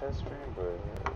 test stream, but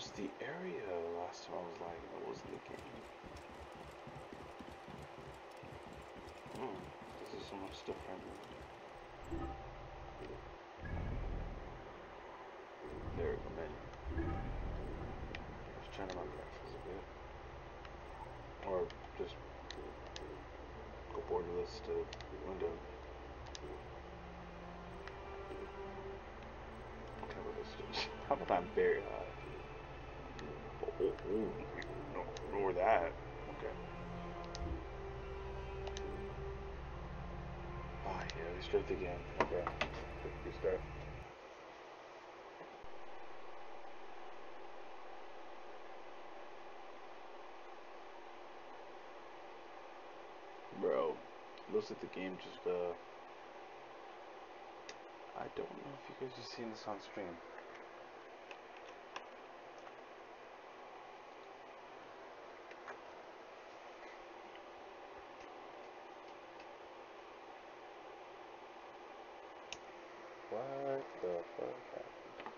It's the area. Last time I was like, I was looking. Hmm, this is so much different. There we go, man. Just turn my graphics a bit. Or just go borderless to window. How about I'm very high? No, ignore that. Okay. Ah, yeah, we start again. Okay. Restart. Bro, looks like the game just, uh. I don't know if you guys have seen this on stream. What the fuck happened?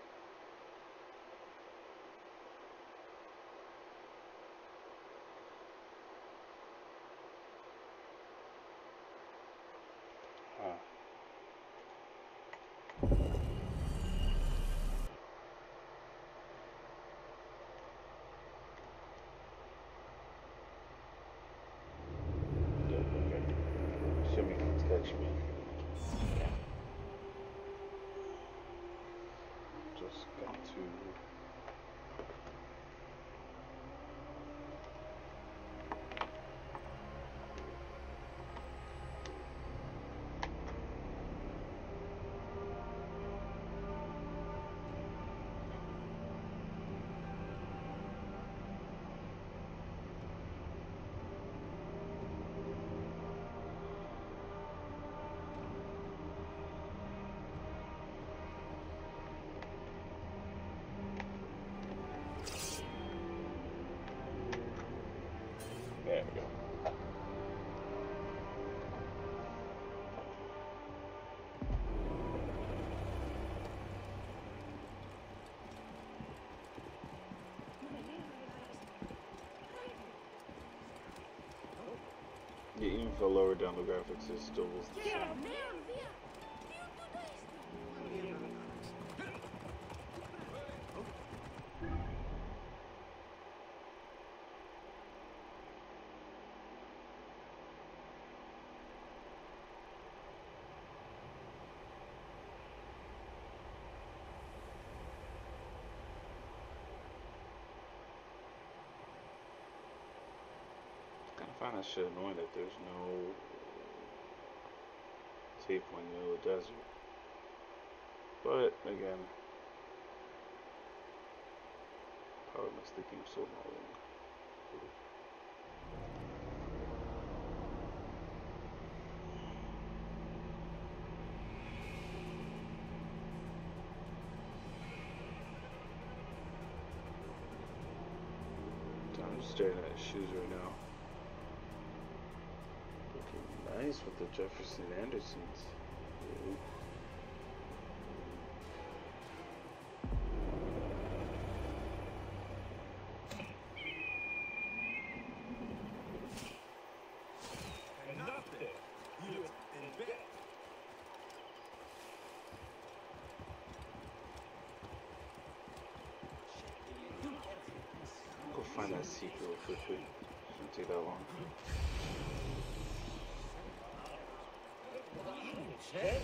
Huh. Yeah, okay. Show me catch me. Just got to even if I lower down the graphics, it still was the same. should that there's no tape in the middle of the desert. But again, probably am I sticking so long? I'm staring at his shoes right now. nice with the Jefferson Andersons. Save.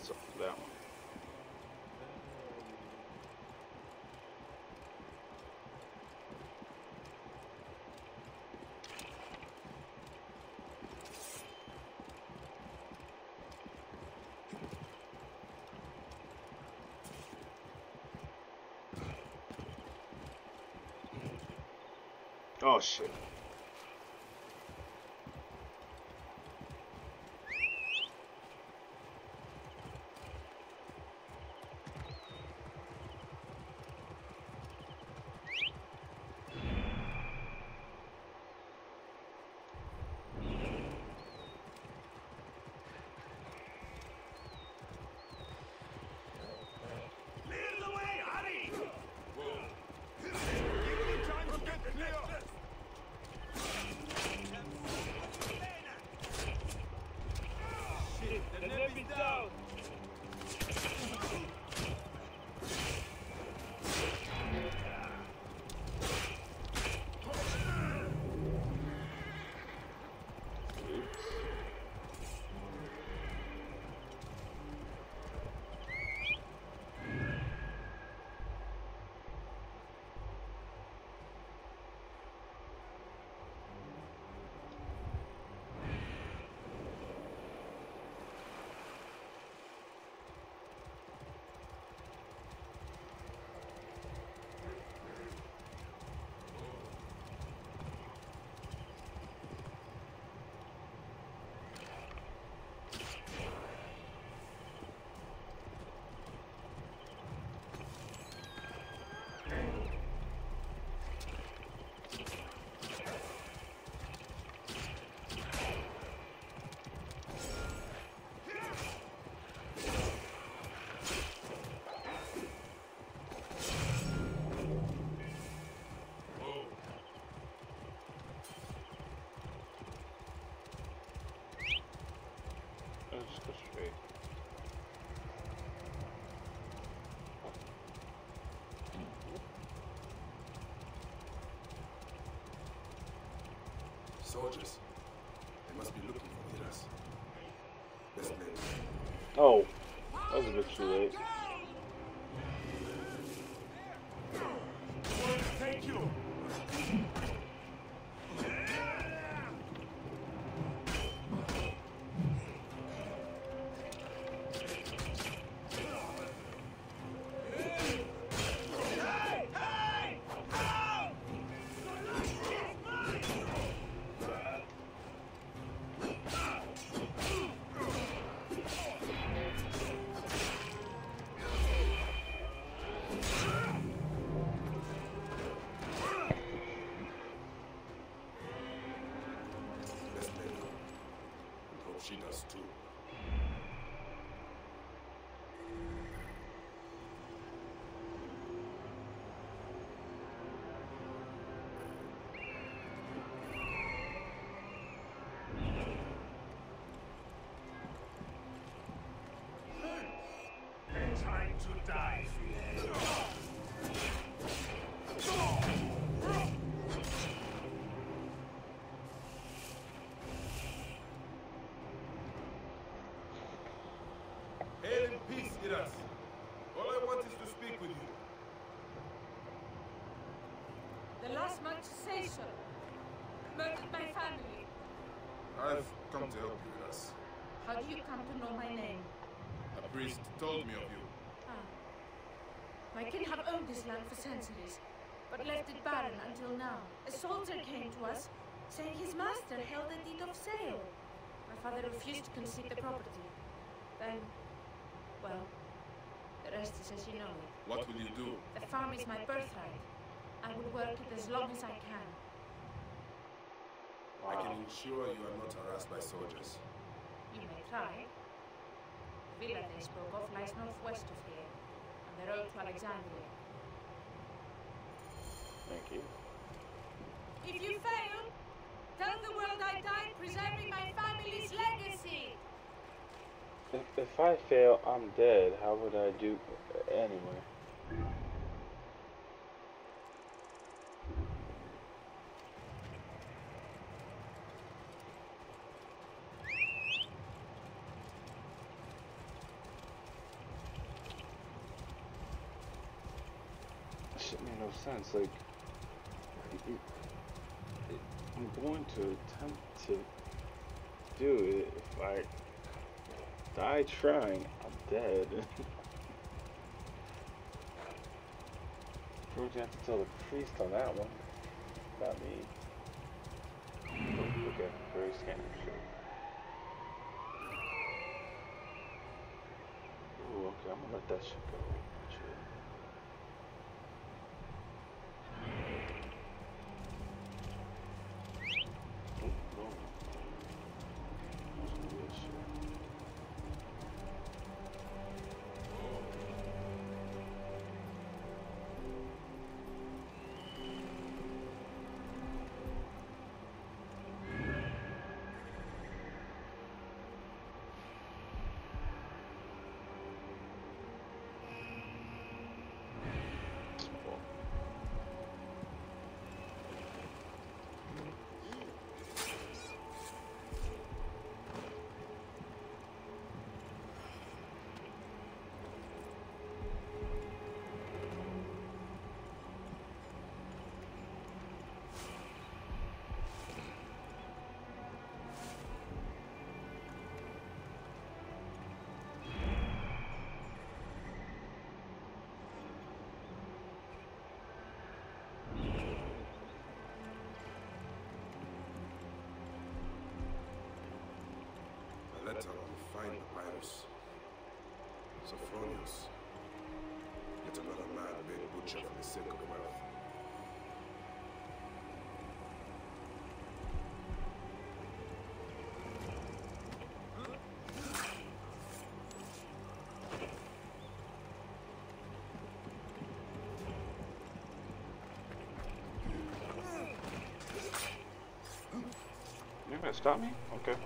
awesome for that one. Oh shit. Soldiers. They must be looking for men. Oh, that was a bit too late. I've come to help you, Miras. How do you come to know my name? A priest told me of you. Ah. My kin have owned this land for centuries, but left it barren until now. A soldier came to us, saying his master held a deed of sale. My father refused to concede the property. Then, well, the rest is as you know it. What will you do? The farm is my birthright. I will work it as long as I can. I can ensure you are not harassed by soldiers. You may try. The villa they spoke of lies northwest of here, on the road to Alexandria. Thank you. If you fail, tell the world I died preserving my family's legacy. If, if I fail, I'm dead. How would I do anyway? That shit no. Like, it, it, I'm going to attempt to do it if I die trying, I'm dead. Gonna have to tell the priest on that one. Not me. Oh, okay, very scanner shit. Ooh, okay, I'm gonna let that shit go. A letter on fine papyrus. Sophronius. Yet another man made butcher for the sake of wealth. Gonna stop me? Okay.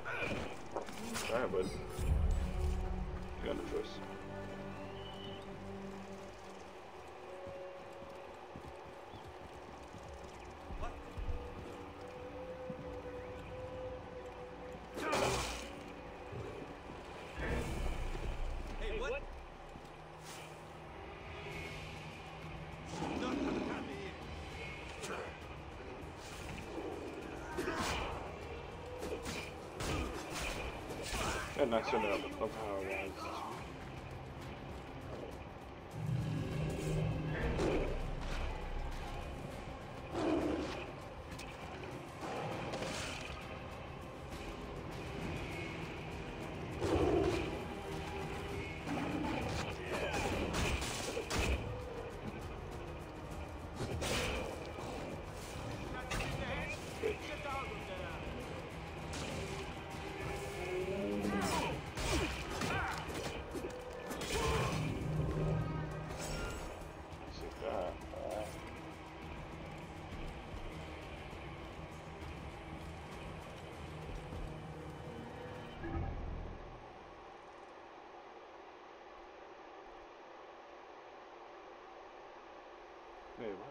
Alright, bud. Nice Wait, what?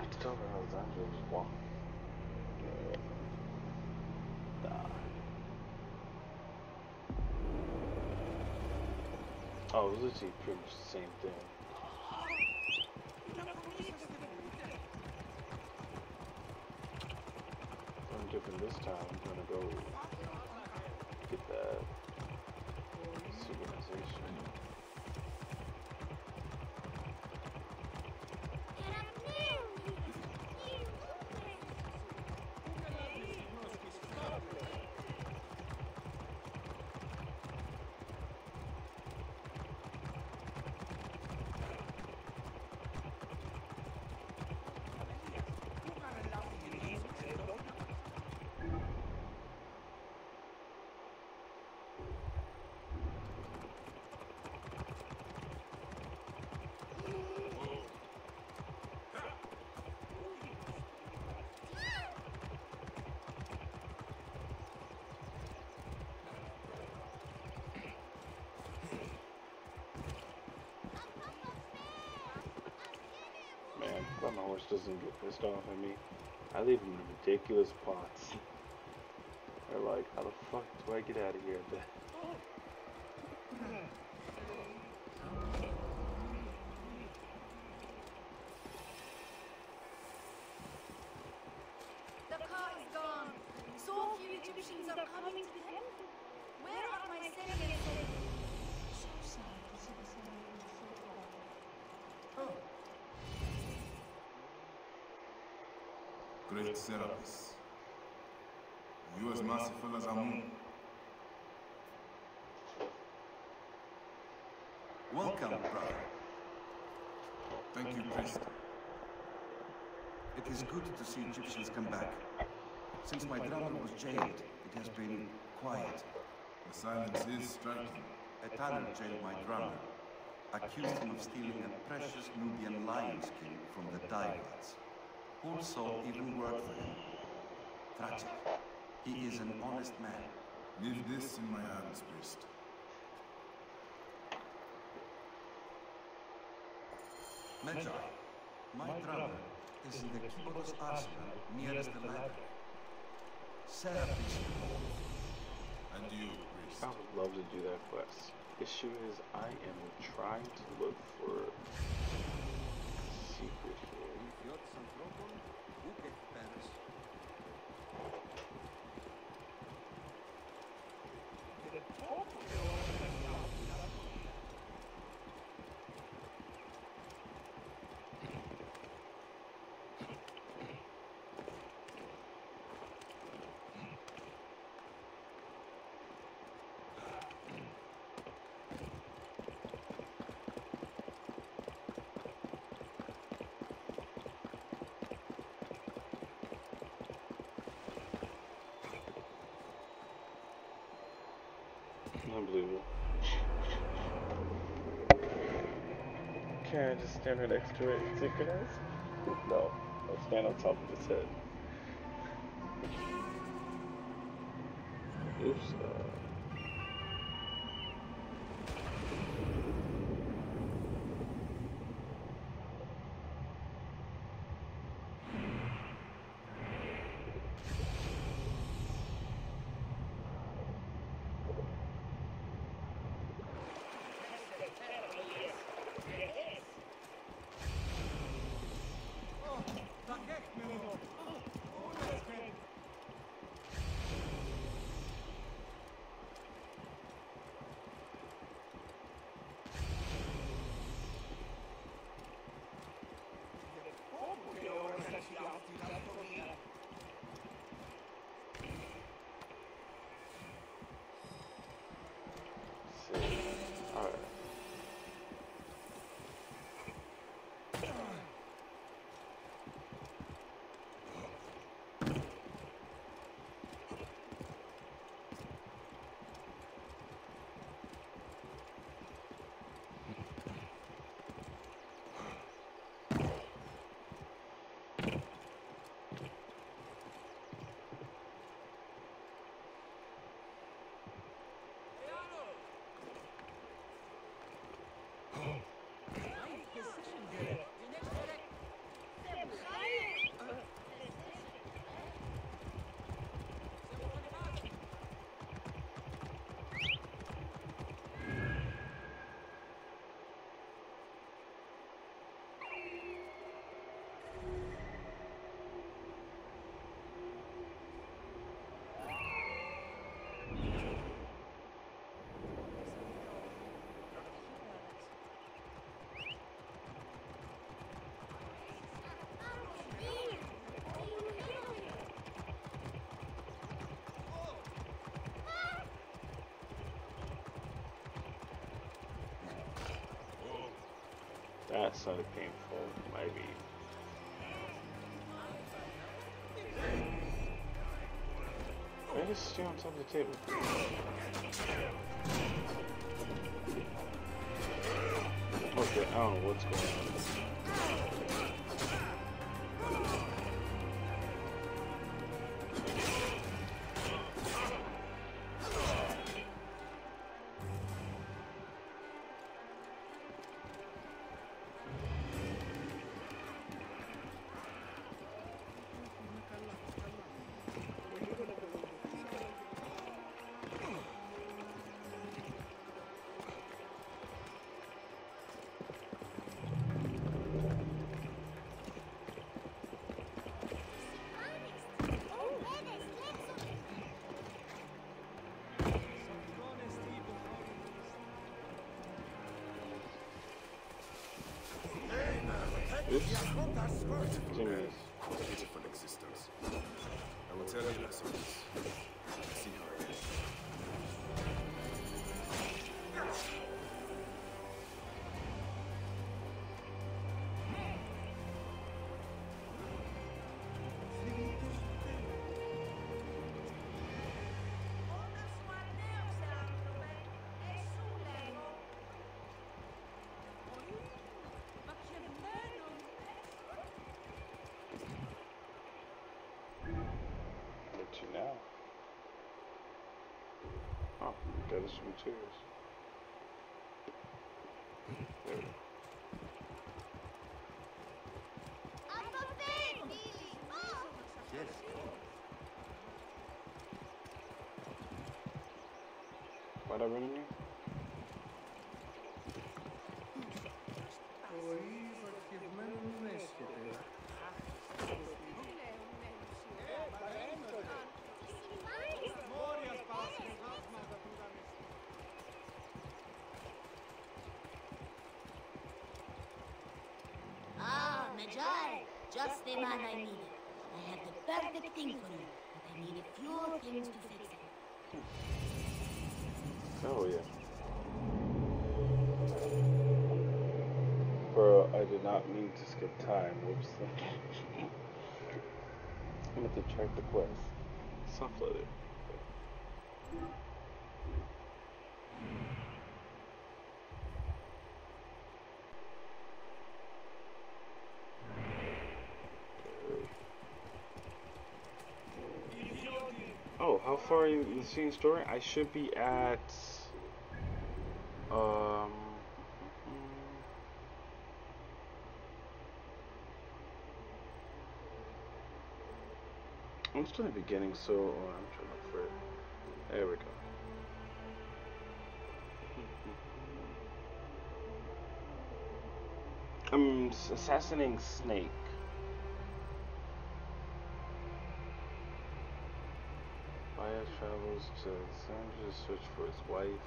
I still don't know Alexandra was walking. Ah. Oh, it was literally pretty much the same thing. I'm different this time. I'm gonna go get that synchronization. Man, glad my horse doesn't get pissed off at me. I leave him in ridiculous spots. They're like, how the fuck do I get out of here? But The car is gone. So few Egyptians are coming to him. Where are my saviors? So sad. So sad. So sad. Great Serapis. You as merciful as Welcome, brother. Thank you, priest. It is good to see Egyptians come back. Since my drummer was jailed, it has been quiet. The silence is striking. A tanner jailed my drummer, accused him of stealing a precious Nubian lion skin from the Daigots. Poor soul even worked for him. Tragic. He is an honest man. Leave this in my hands, priest. Medjay, my drummer is in the Kibotos arsenal nearest the library. Serapis And you, priest. I would love to do that quest. Issue is, I am trying to look for a secret here. Unbelievable. Can I just stand right next to it and synchronize? No. I'll stand on top of its head. Oops. Uh, less so painful, maybe. Why just stay on top of the table? Okay, I don't know what's going on. Oops. Jimmy's. Beautiful existence. I will tell you lessons. Got us some. Yes. Why'd I run Medjay, just the man I needed. I have the perfect thing for you, but I needed few things to fix it. Oh yeah. Bro, I did not mean to skip time. Whoops. I'm have to track the quest. Soft loaded. Oh, how far are you in the scene story? I should be at um I'm still in the beginning, so oh, I'm trying to look for it. There we go. I'm assassinating Snake. Maya travels to Sandra to search for his wife.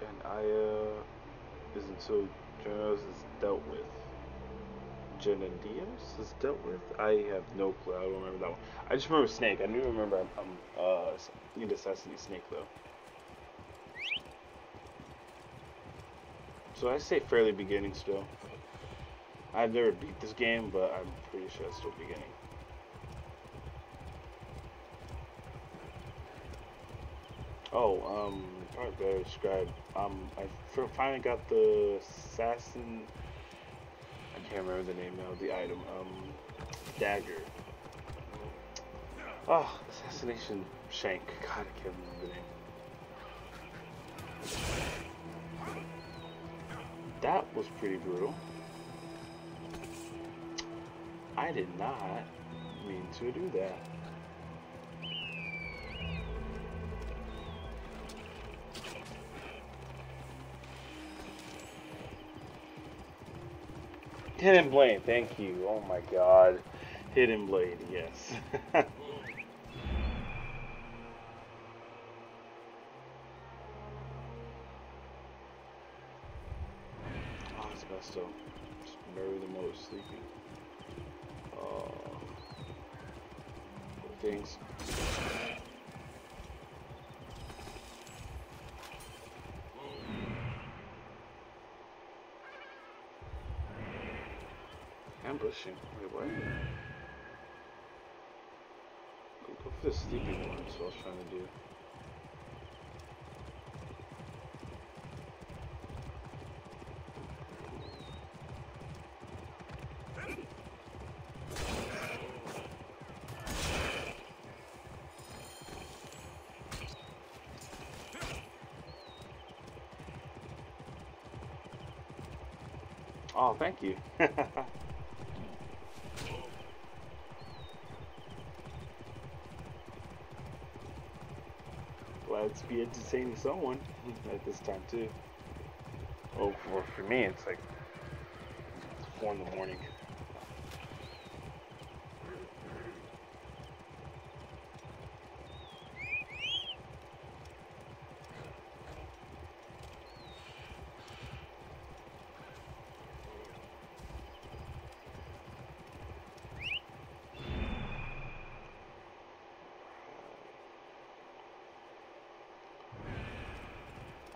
And Aya is until Jonas is dealt with. Gennadios is dealt with? I have no clue. I don't remember that one. I just remember Snake. I do remember I'm, I'm uh, s- need to assassinate Snake though. So I say fairly beginning still. I've never beat this game, but I'm pretty sure it's still beginning. Oh, um, probably better describe. Um, I finally got the assassin. I can't remember the name now. The item. Um, dagger. Oh, assassination shank. God, I can't remember the name. That was pretty brutal. I did not mean to do that. Hidden Blade, thank you. Oh my god. Hidden Blade, yes. oh, it's messed up. Just murder the most sleeping. Oh. Things. Wait, what? Go, go for the one, that's what I was trying to do. Oh, thank you. Glad to be entertaining someone at this time too. Oh, for for me, it's like four in the morning.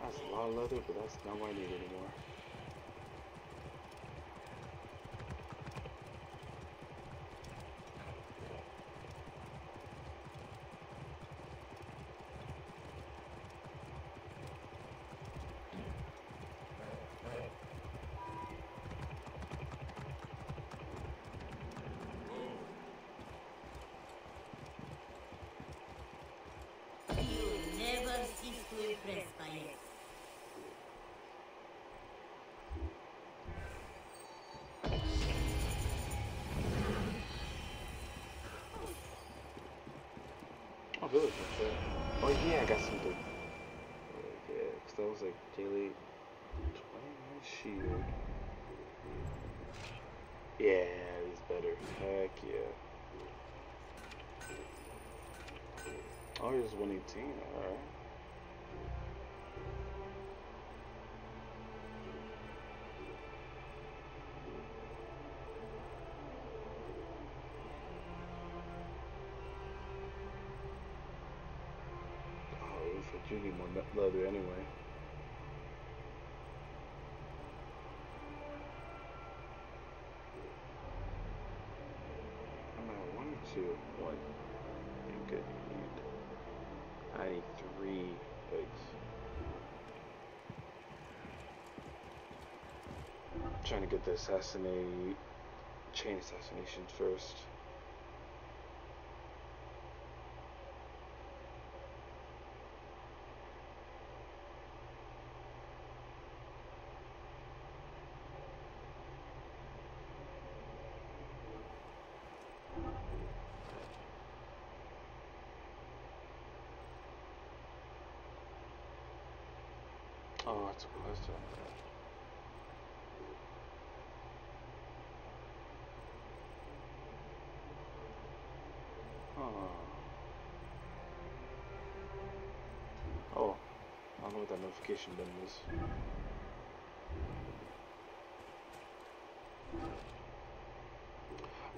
That's a lot of leather, but that's not what I need anymore. Oh, okay. Oh yeah, I got something. Yeah, cause that was like daily 29 shield. Yeah, it's better. Heck yeah. Oh, it's 118. Alright. Leather anyway. I'm at one or two. One. I think I need. I need three eggs. trying to get the assassinate chain assassinations first. Oh, that's a question. Oh. Oh, I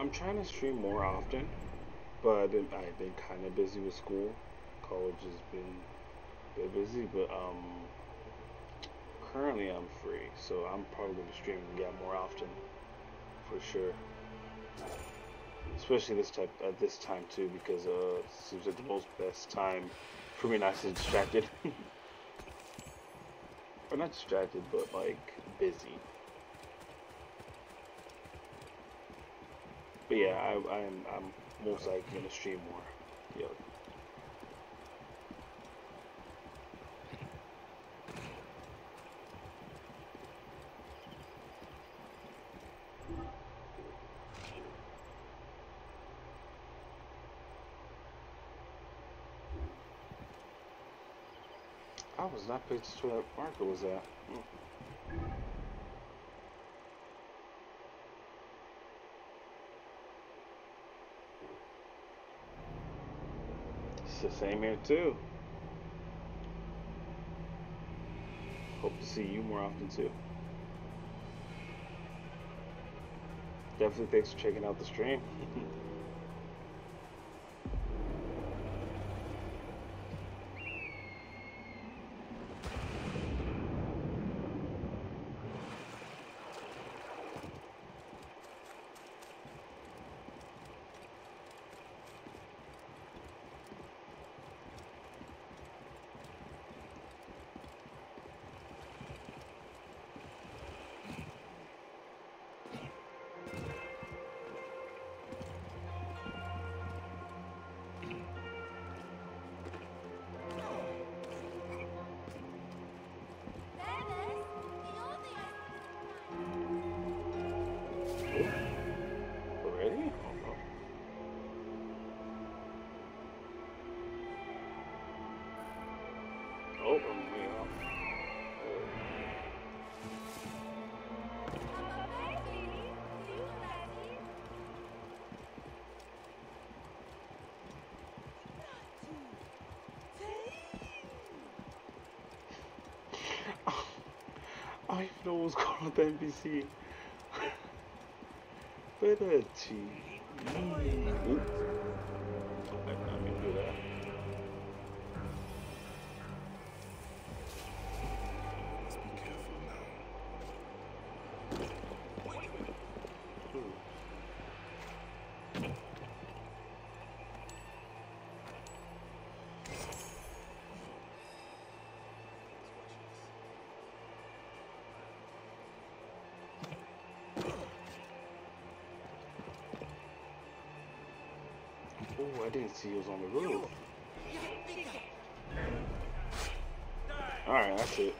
I'm trying to stream more often, but I've been, been kind of busy with school. College has been bit busy, but um, currently I'm free, so I'm probably gonna be streaming yeah more often, for sure. Especially this type at this time too, because uh, it seems like the most best time for me not to be distracted. or not distracted, but like busy. But yeah, I, I'm I'm most likely gonna stream more. Yep. Attention to where that marker was at. It's the same here too. Hope to see you more often too. Definitely thanks for checking out the stream. know what's going on with the NPC. Peraí. Hum. Vai Oh, I didn't see he was on the roof. Alright, that's it.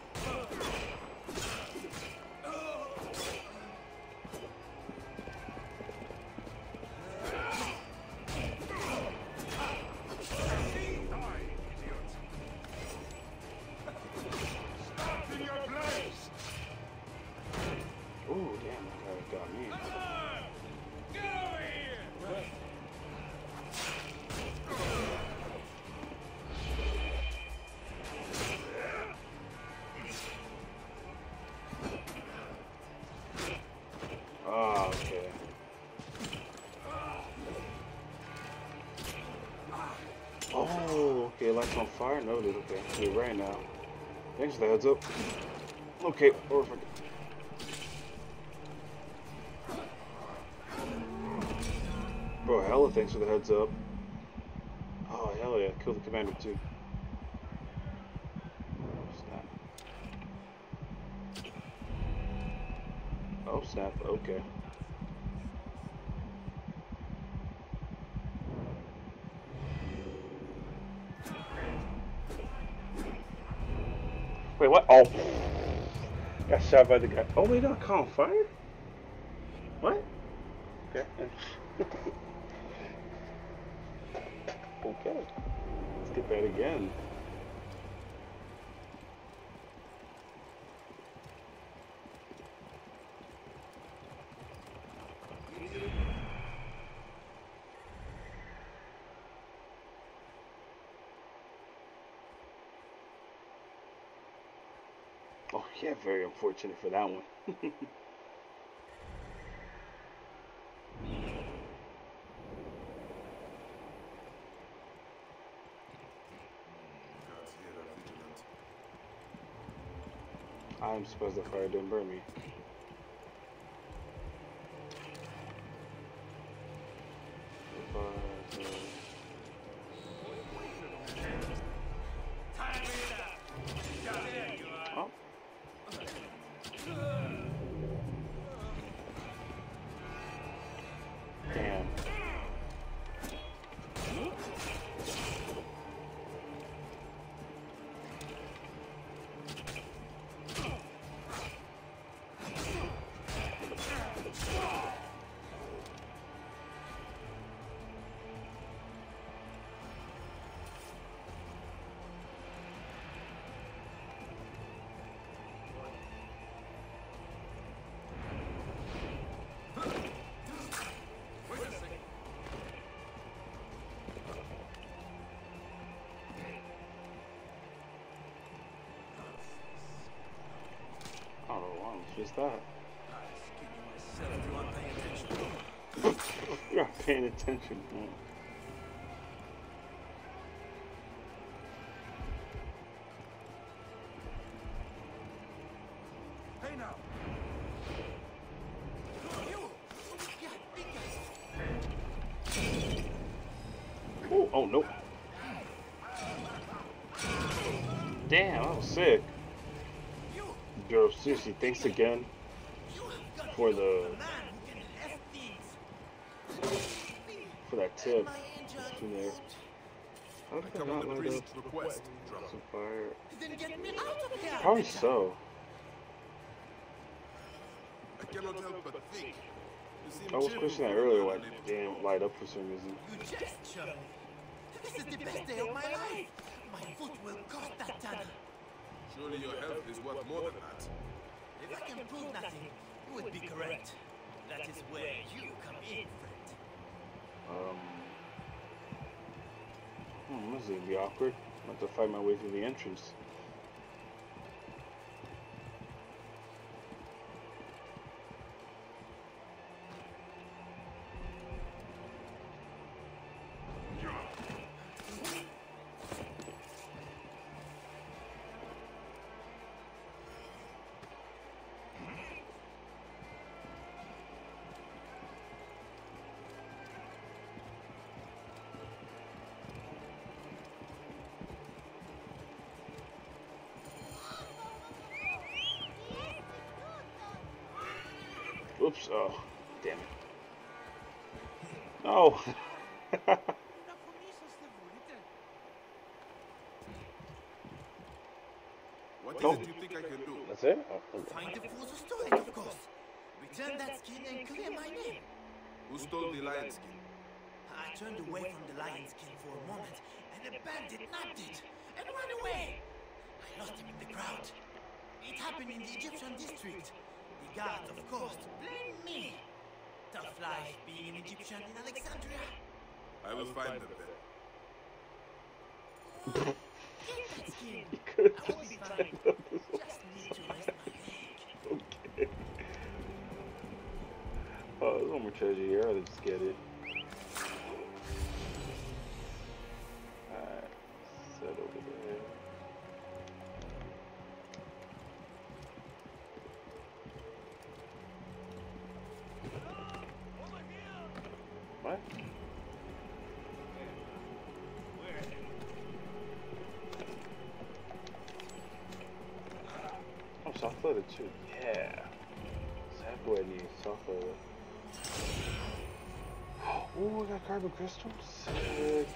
Oh, lights on fire? Noted, okay. You're right now. Thanks for the heads up. Oh. Okay, perfect. Bro, hella thanks for the heads up. Oh, hell yeah, kill the commander too. Snap. Oh, snap, okay. Wait, what? Oh. Got shot by the guy. Oh, wait, not caught on fire? What? Okay. okay. Let's get that again. Oh, yeah, very unfortunate for that one. I'm supposed to fire didn't burn me. I don't know why it's just that. You're not paying attention. man. Thanks again for the for that tip. There. How did I not light up some fire? Probably so. I cannot help but think. I was questioning that earlier unable didn't light up for some reason. You jest, Shirley. This is the best day of my life. My foot will cost that tunnel. Surely your health is worth more than that. I can prove nothing, you would be correct. That is where you come in, friend. Um, hmm, this is gonna be awkward. I have to fight my way through the entrance. Oops. Oh, damn it. No. What is Oh. it you think I can do? That's it? Oh, okay. Find the fool's storage, of course. Return that skin and clear my name. Who stole the lion skin? I turned away from the lion skin for a moment, and a bandit nabbed it and ran away. I lost him in the crowd. It happened in the Egyptian district. The guards, of course, blame me. Tough life being an Egyptian in Alexandria. I will find them then. Get that skin. Could I have will be just fine. done this. Just need to rest my leg. Okay. Oh, there's one more treasure here. I'll just get it. Oh, soft leather too. Yeah. Exactly what I need. Soft leather. Ooh, I got carbon crystals. Sick.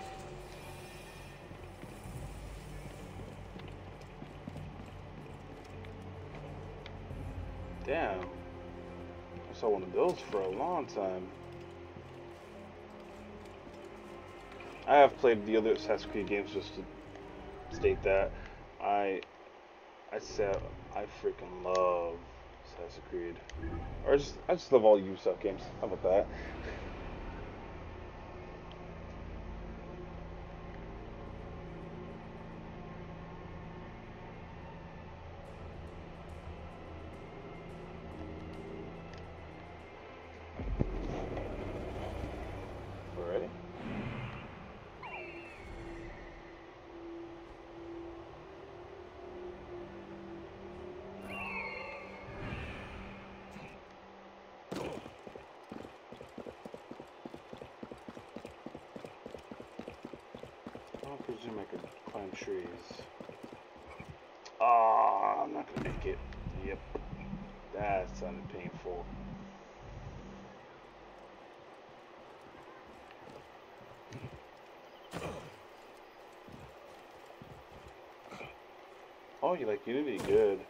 Damn. I saw one of those for a long time. I have played the other Assassin's Creed games just to state that. I I said I freaking love Assassin's Creed. Or just I just love all Ubisoft games. How about that? We're ready? I don't presume I could climb trees. Ah, I'm not gonna make it. Yep. That sounded painful. You like Unity? Good.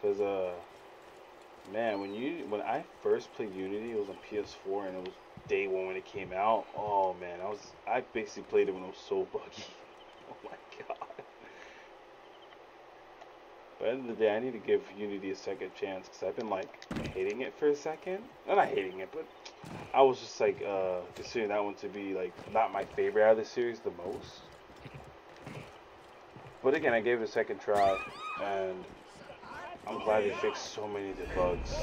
Cause uh, man, when you when I first played Unity, it was on PS4 and it was day one when it came out. Oh man, I was I basically played it when it was so buggy. oh my god. But end of the day, I need to give Unity a second chance because I've been like hating it for a second. Not hating it, but I was just like uh, considering that one to be like not my favorite out of the series the most. But again, I gave it a second try, and I'm glad they fixed so many of the bugs.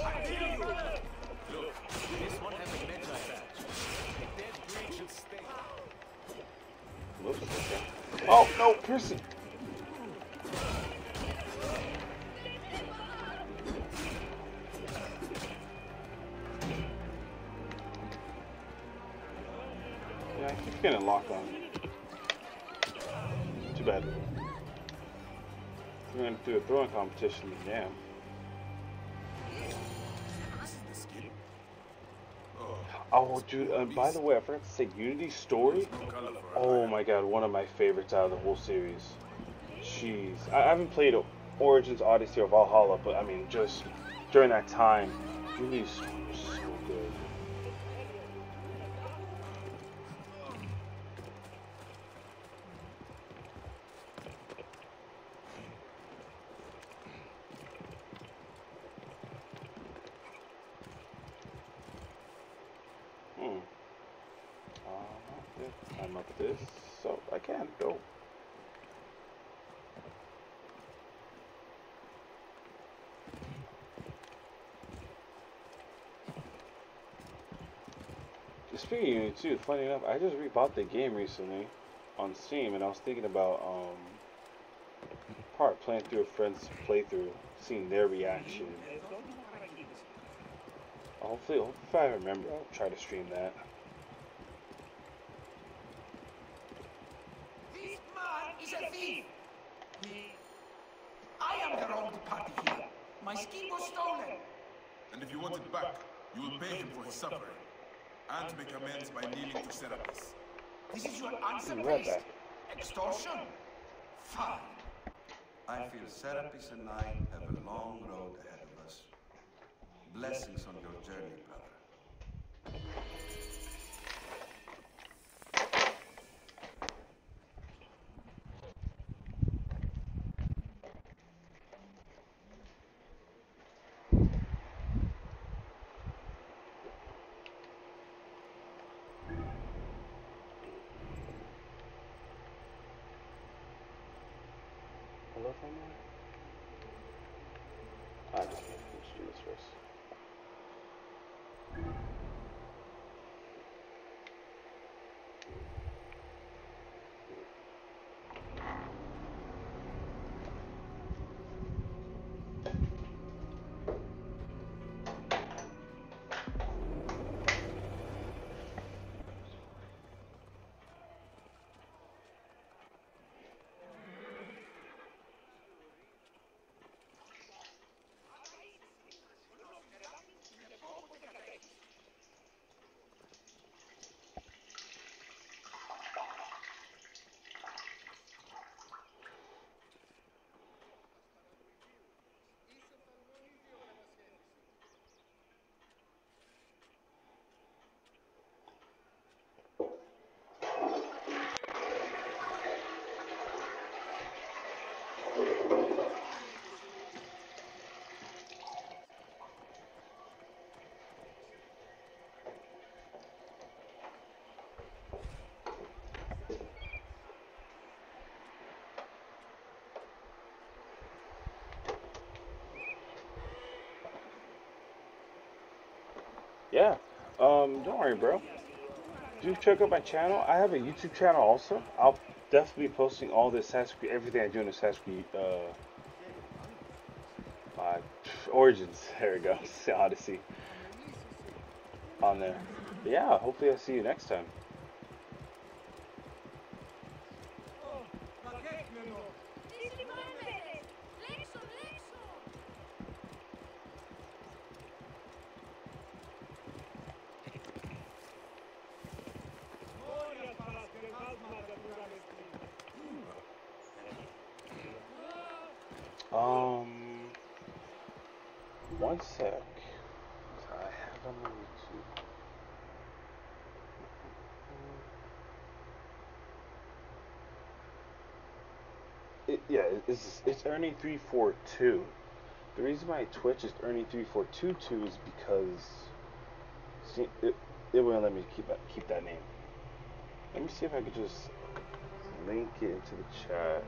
Oh no, Pearson! Yeah, I keep getting locked on. Too bad. We're gonna do a throwing competition, the. Oh, dude, uh, by the way, I forgot to say, Unity Story? Oh my god, one of my favorites out of the whole series. Jeez. I I haven't played Origins, Odyssey, or Valhalla, but I mean, just during that time, Unity Story was so good. Hmm. Uh, climb up this, so I can go. Speaking of Unity too, funny enough, I just rebought the game recently on Steam, and I was thinking about um, part playing through a friend's playthrough, seeing their reaction. Hopefully, hopefully if I remember, I'll try to stream that. This man is a thief. He... I am the wrong party here. My skin was stolen. And if you want it back, You will pay him for his suffering, and make amends by kneeling to Serapis. This is your answer, priest? Extortion? Fine. I feel Serapis and I have a long road ahead of us. Blessings on your journey, brother. Hello from there? I don't know. Let's do this first. Yeah. Um, don't worry, bro. Do check out my channel. I have a YouTube channel also. I'll definitely be posting all the Creed, everything I do in Assassin's Creed, uh, uh, Origins. There we go. Odyssey. On there. But yeah, hopefully I'll see you next time. Ernie342. The reason why Twitch is Ernie3422 is because see, it, it wouldn't let me keep that, keep that name. Let me see if I could just link it into the chat.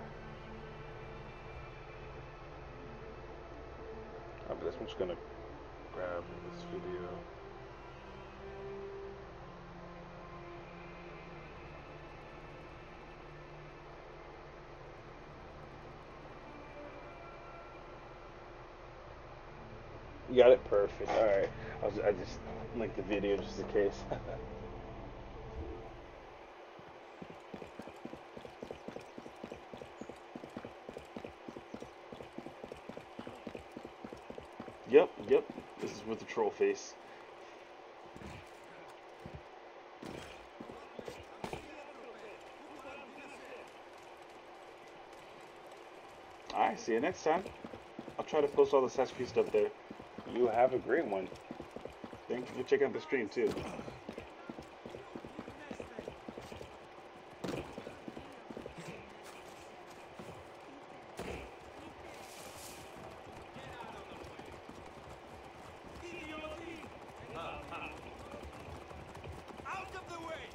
Oh, I'm just gonna grab this video. You got it perfect. All right. I was I just linked the video just in case. yep, yep. This is with the troll face. Alright, see you next time. I'll try to post all the Creed stuff there. You have a great one. Thank you for checking out the stream too. Out of the way!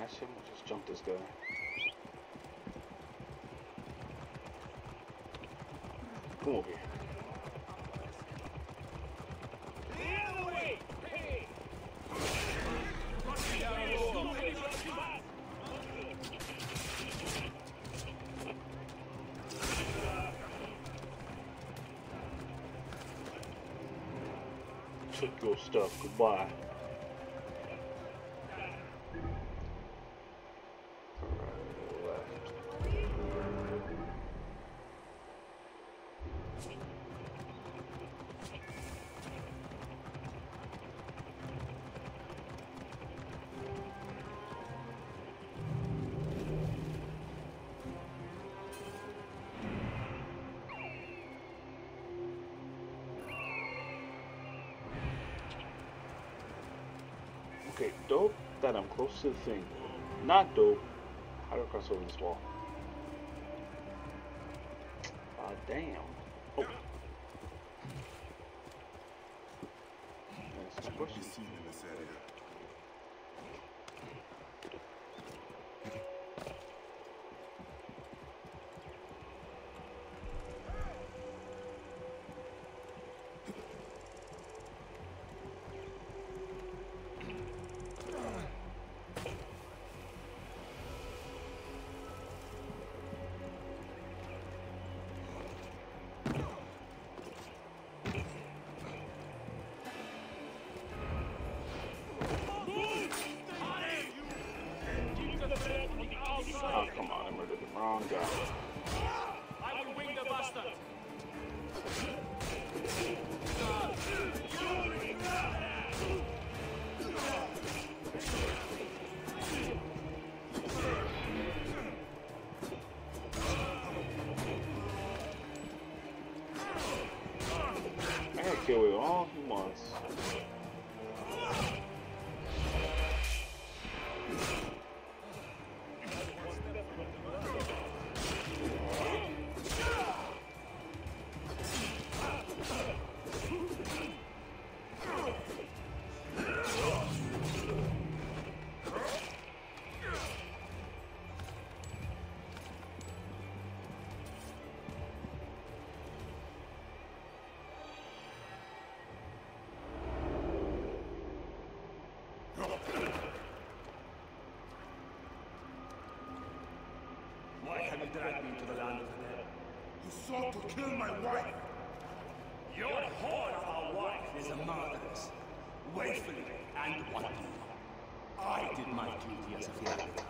Actually, I'm gonna just jump this guy. Come over here. Took your stuff. That I'm close to the thing. Not dope. How do I cross over this wall? Ah, damn. Wrong guy. Dragged me to the land of the dead? You sought to kill my wife! Your whore of a wife is a murderess, wakefully and wantonly. I did my duty as a theatrical,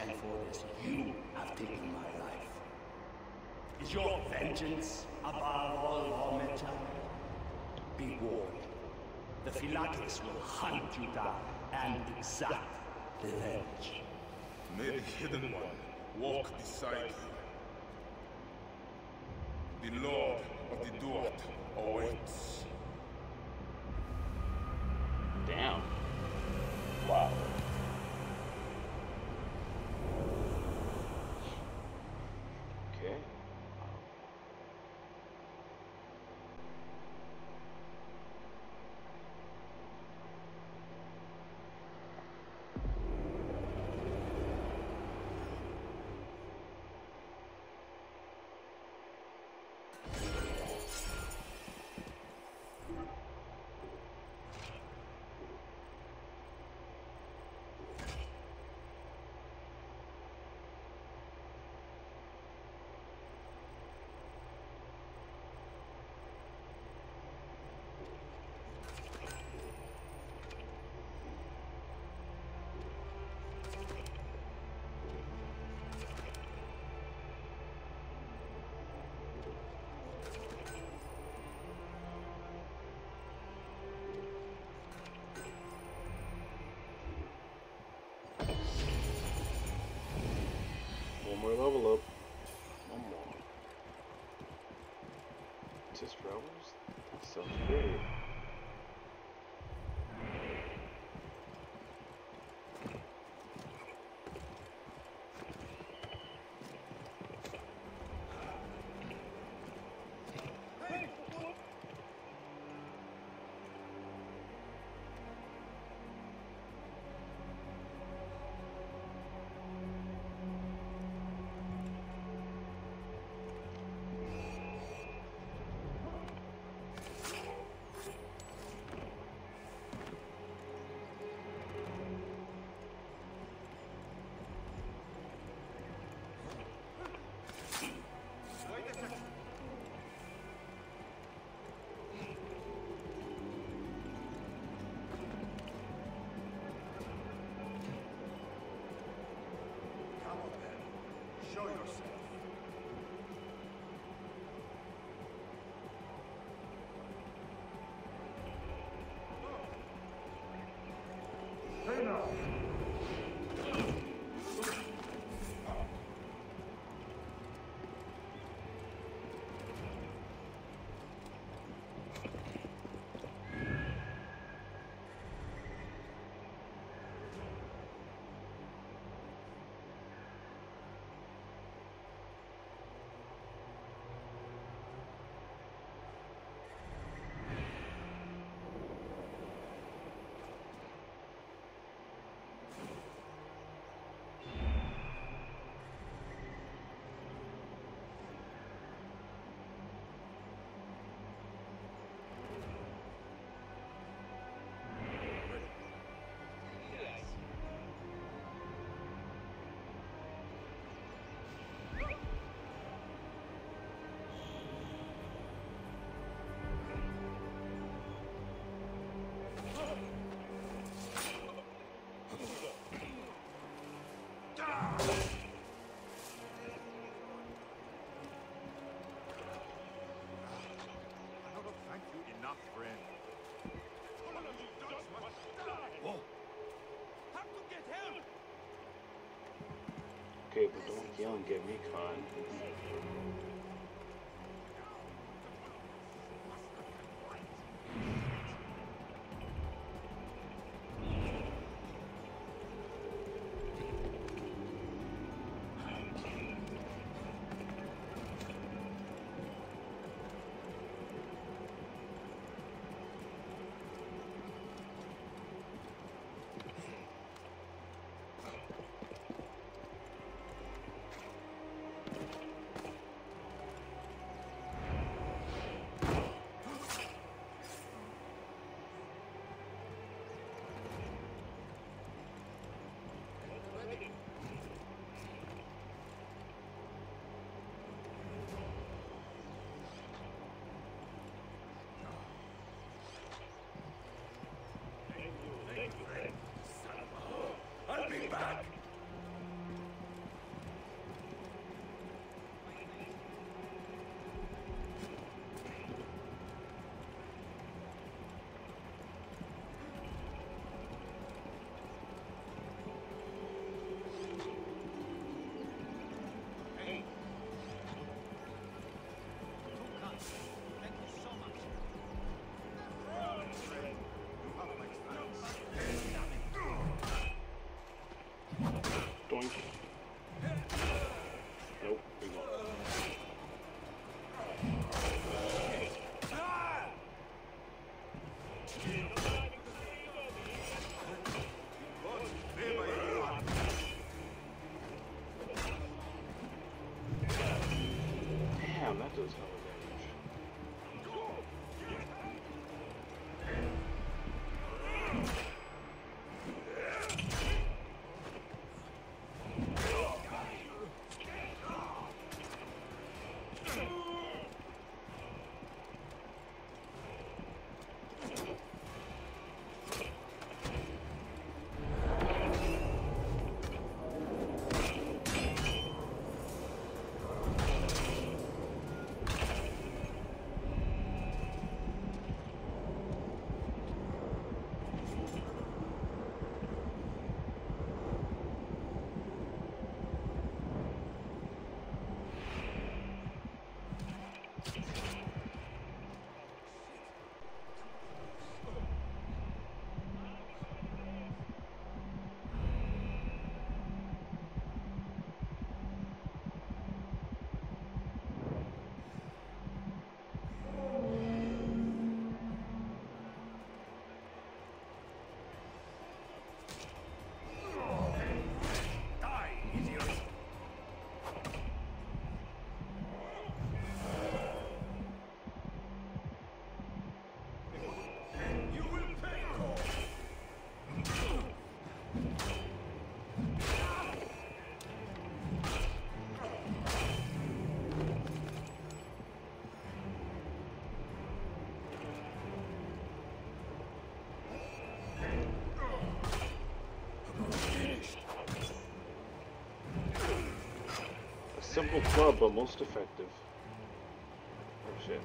and for this you have taken my life. Is your vengeance above all law, Medjay? Be warned. The Philatus will hunt you down and exact revenge. May the Hidden One walk beside you. The Lord of the Duat awaits. Damn. Wow. Level up. One more. Just rebels? That sounds great. Sei não. But don't yell and get me caught. Damn, that simple club, but most effective. Oh shit.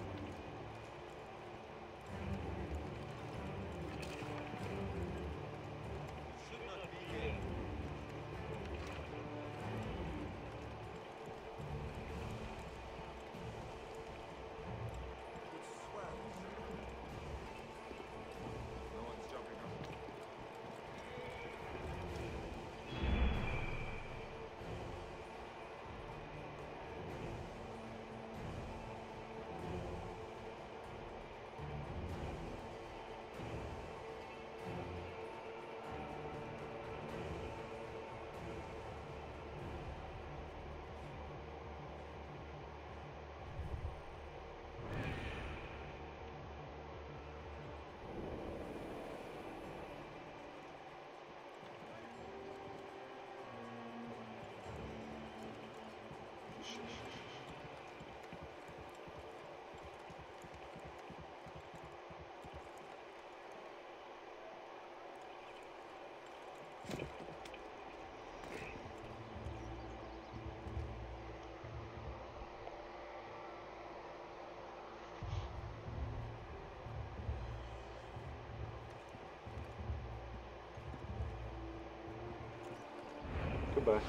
back.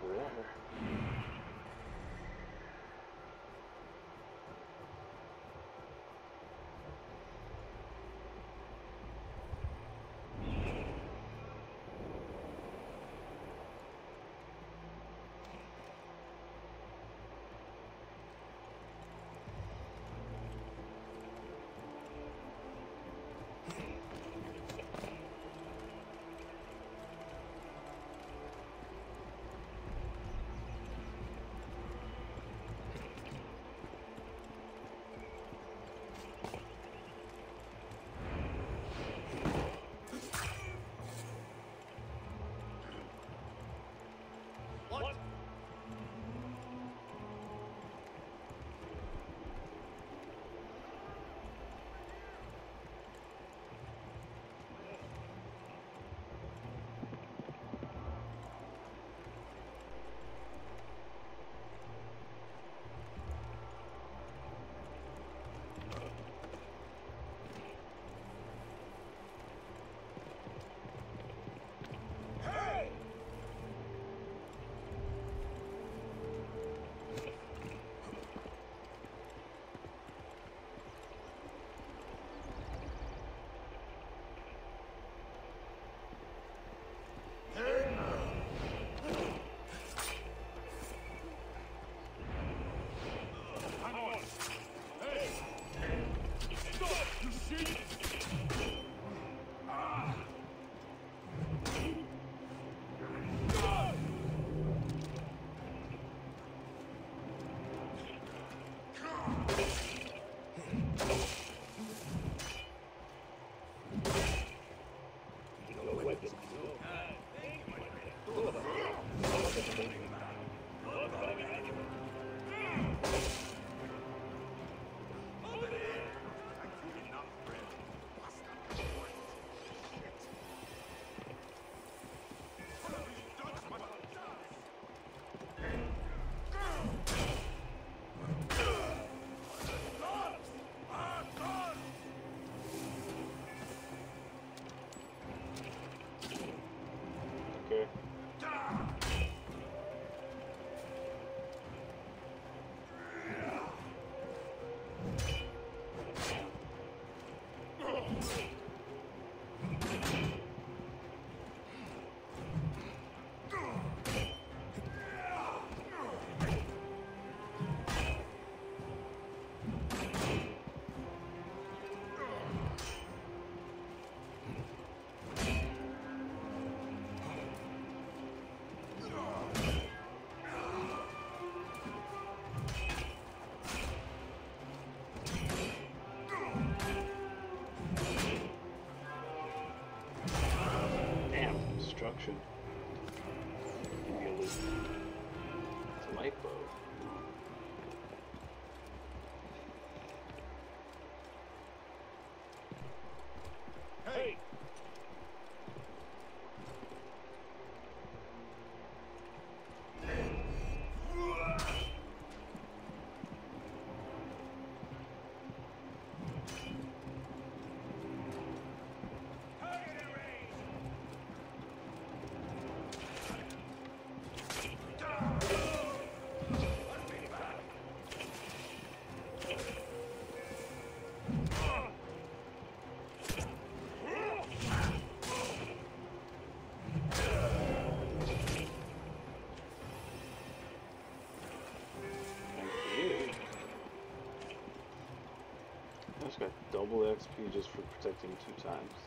Forever. Give just got double XP just for protecting two times.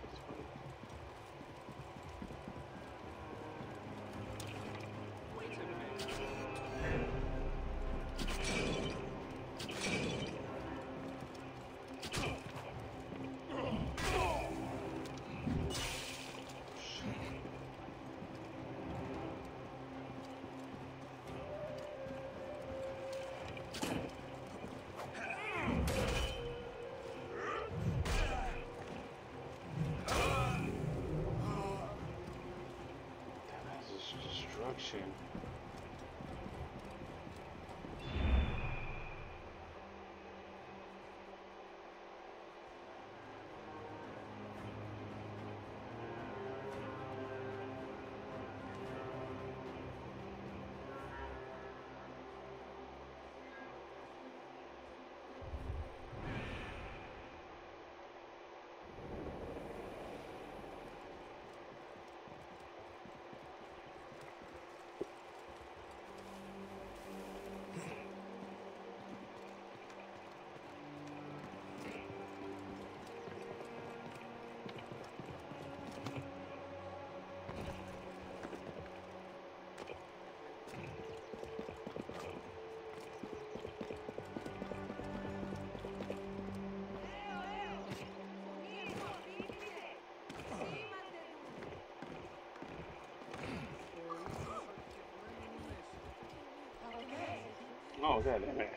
Oh, it.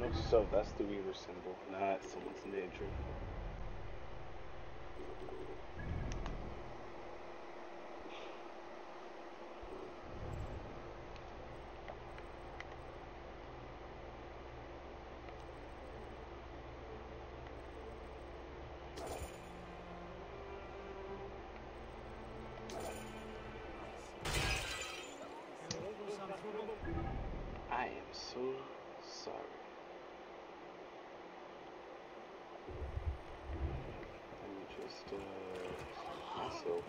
Note to that's the Weaver symbol, not someone's nature. I am so sorry. Let me just, uh, myself.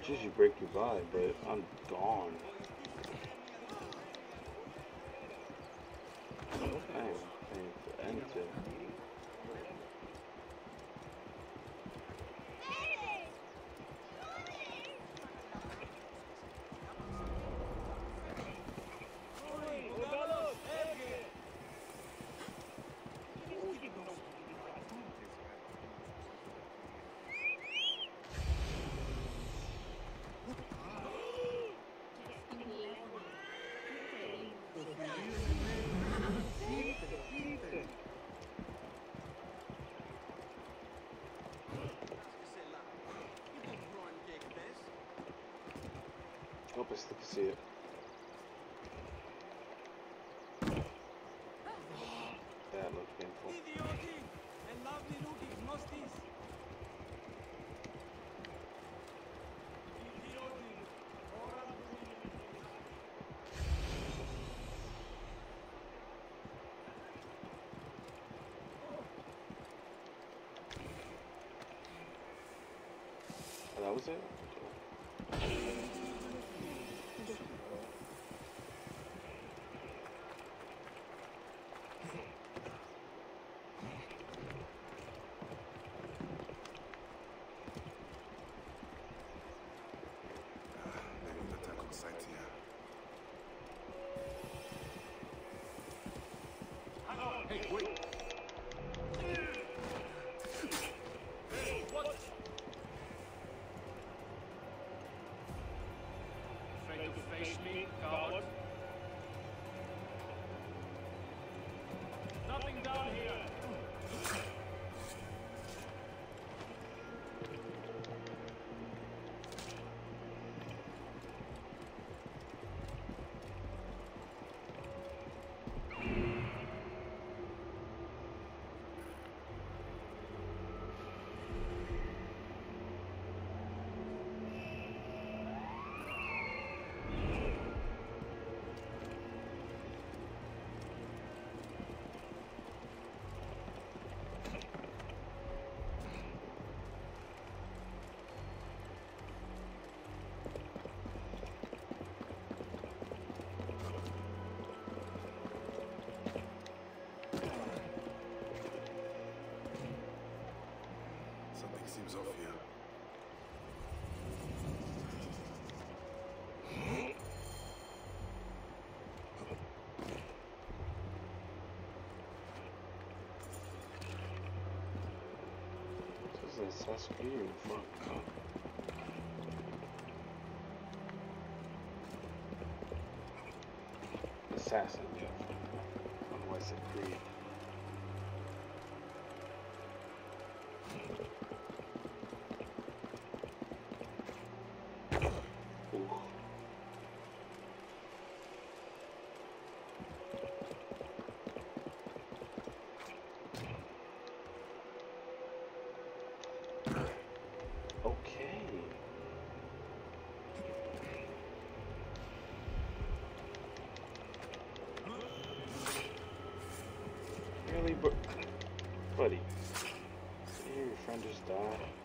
It's but I'm gone. I am paying for anything. Hope I still can see it. That looked painful. That was it? They need attack on sight here. Hey, wait! SSB in. Assassin, Jeff. Otherwise, a Creed. Ooh. Okay. Really, bu- buddy? Did you hear your friend just died?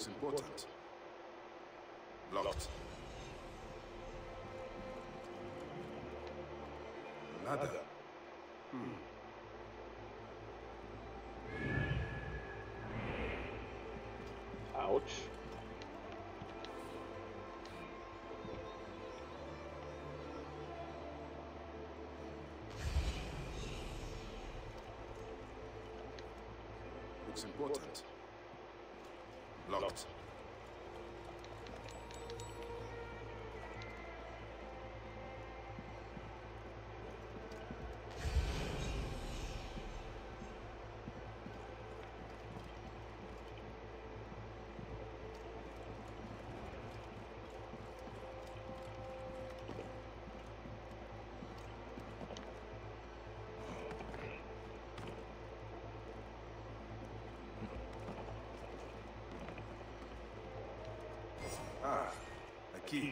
Looks important. Locked. Ladder. Hmm. Ouch. Looks important. Locked. Ah, a Official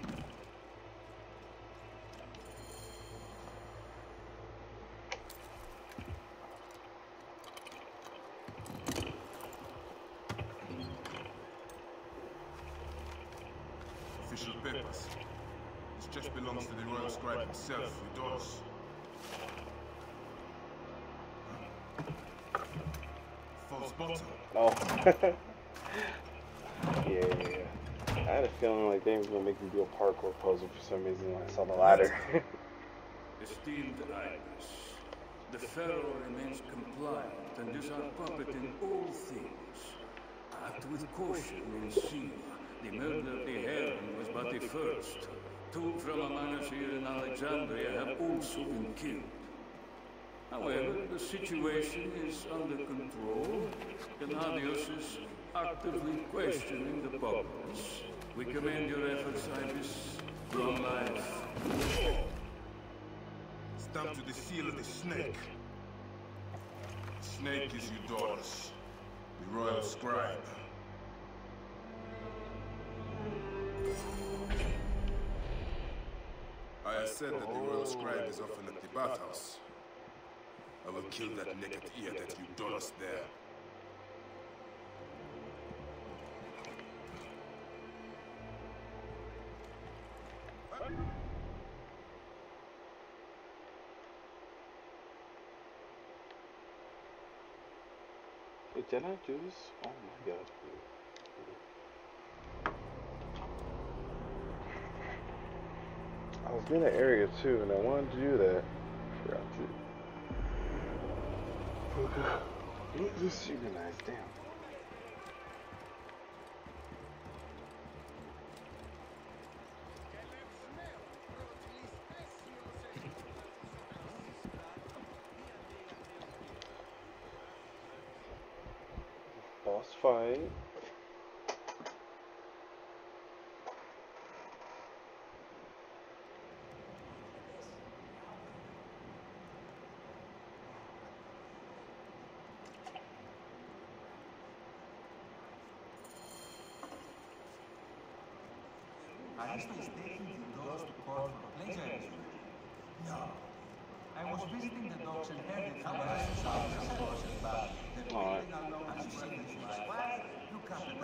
papers. This chest belongs to the royal scribe himself, Eudoros. False bottom. Oh. yeah, yeah, yeah. I had a feeling like they were gonna make me do a parkour puzzle for some reason when I saw the ladder. Esteemed Ibis, the Pharaoh remains compliant and is our puppet in all things. Act with caution in Siwa. The murder of the Heron was but the first. Two from among us here in Alexandria have also been killed. However, the situation is under control. Gennadios is actively questioning the populace. We commend your efforts, Ibis. Long life. Stamped to the seal of the snake. The snake is Eudoros, the royal scribe. I have said that the royal scribe is often at the bathhouse. I will kill that naked ear that Eudoros there. Did I do this? Oh my god. I was in the area too, and I wanted to do that. Forgot to. Let me just synchronize. Boss fight. Einstein is taking the dogs to court for plagiarism. No. I was visiting the dogs and heard it from a social about the Alright. and she said that she was quiet, look up and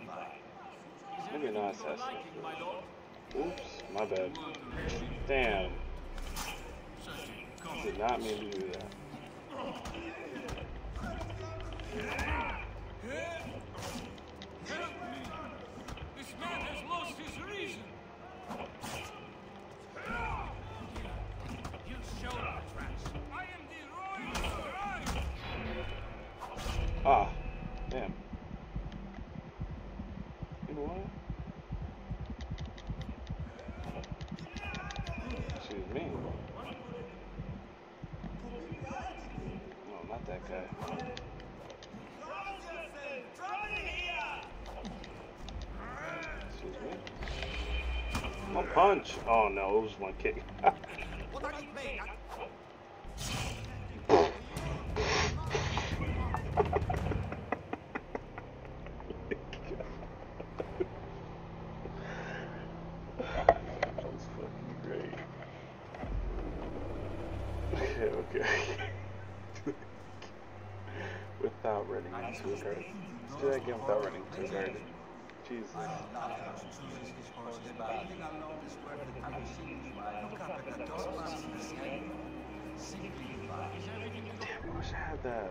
divine. Maybe not assassin. Liking, my lord. Oops, my bad. Damn. Did not mean to do that. Help me! This man has lost his reason! You showed. I am the royal! Ah, damn. You know what? Excuse me. No, not that guy. Excuse me. One punch. Oh no, it was one kick. What are you playing at? that was fucking great. Okay, okay. without running into a. Let's do that again without running into a guard. Jesus. Damn, I wish I had that.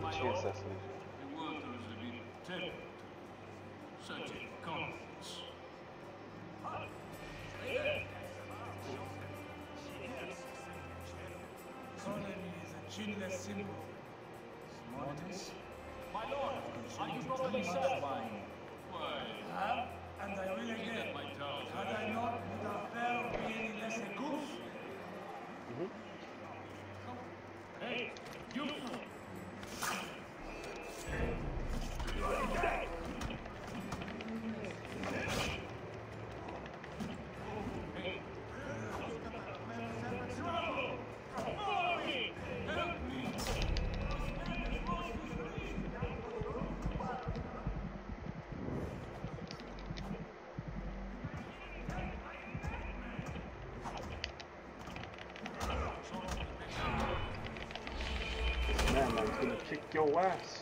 Oh man, what chance assassination? The waters have been tempted to such a confidence. Colony is a chinless symbol. Smartest. My lord, are you properly served? Why, kick your ass.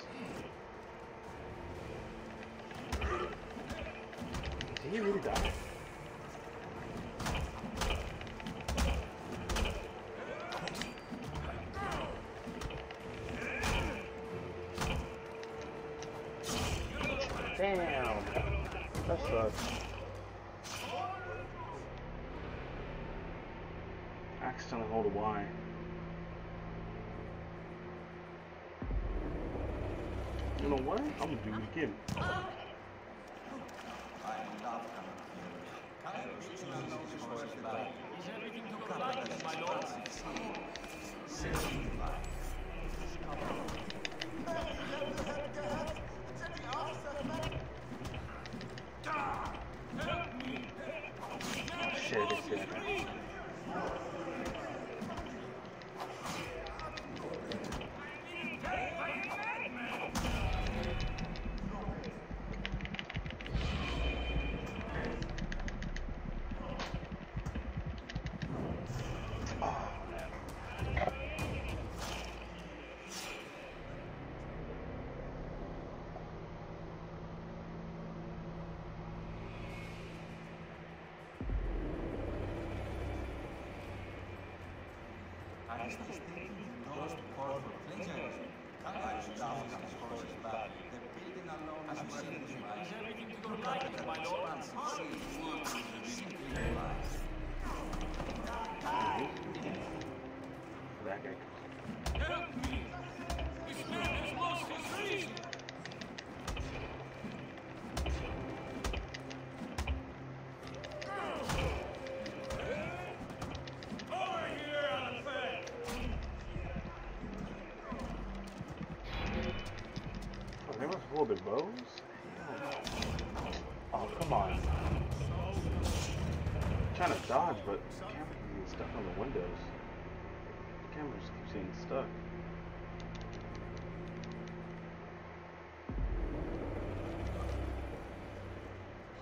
You? I'm gonna do it again. Oh, they must hold their bows? Oh, come on. trying to dodge, but the camera keeps getting stuck on the windows. The camera just keeps getting stuck.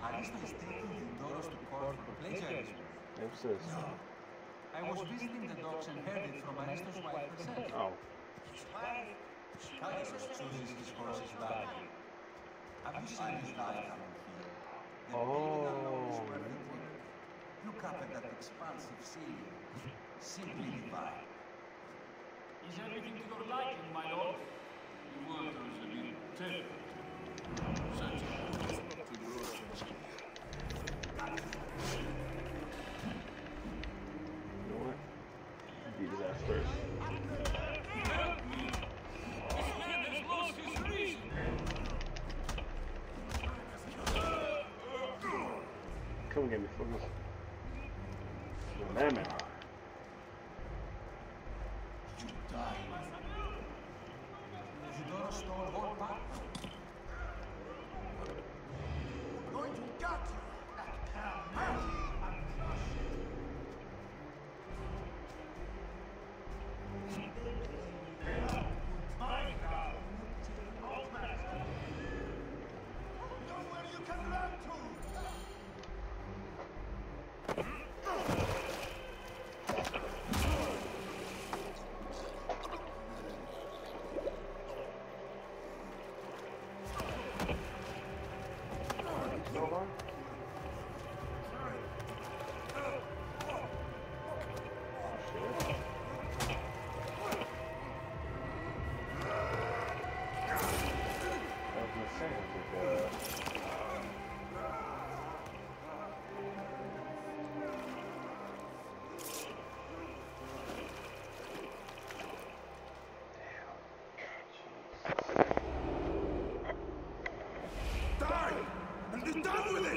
Einstein stated endorsed court for plagiarism. What's this? I was visiting the docks and heard it from Aristo's wife herself. Oh, Callisto chooses his horse's value. Have you seen his life coming here? The building alone is Oh. Look up at that expansive ceiling. Simply divine. Is everything to your liking, my lord? The waters have been tempted to such Come and get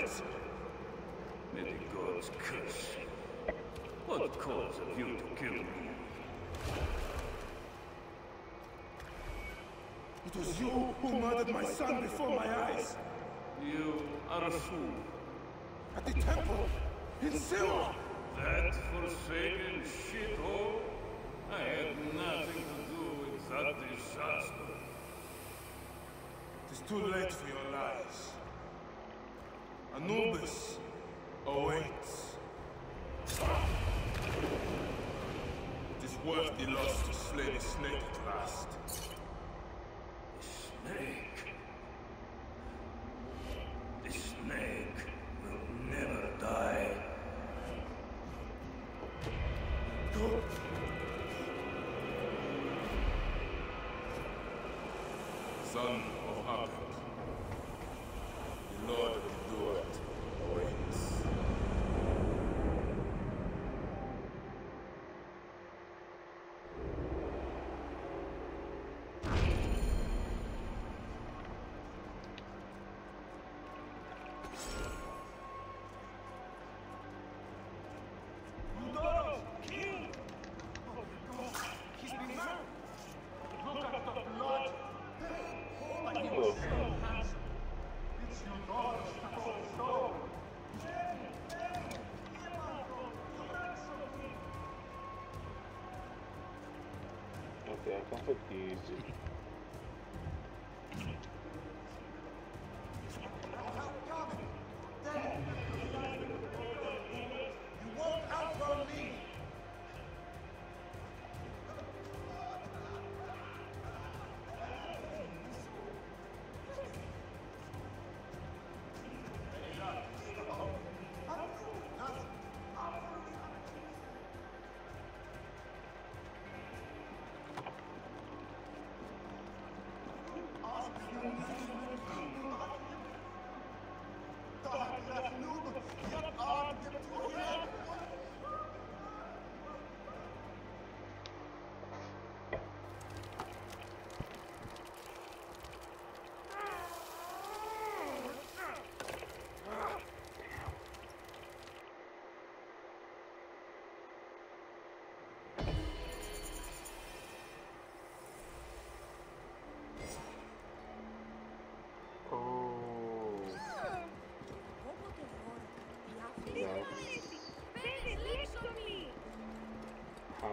death. May the gods curse you. What cause have you to kill me? It was you who murdered my son before my eyes. You are a fool. At the temple, in Siwa. That forsaken shithole? I had nothing to do with that disaster. It is too late for your lies. Anubis awaits. It is worth the loss to slay the snake at last. The snake. Okay, I'm confused. You Oh,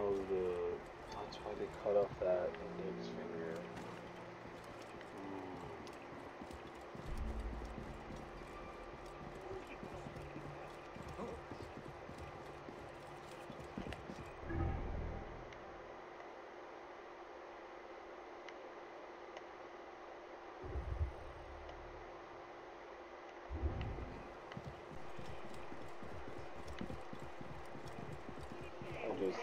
that's why they cut off that index finger. Mm. I'll just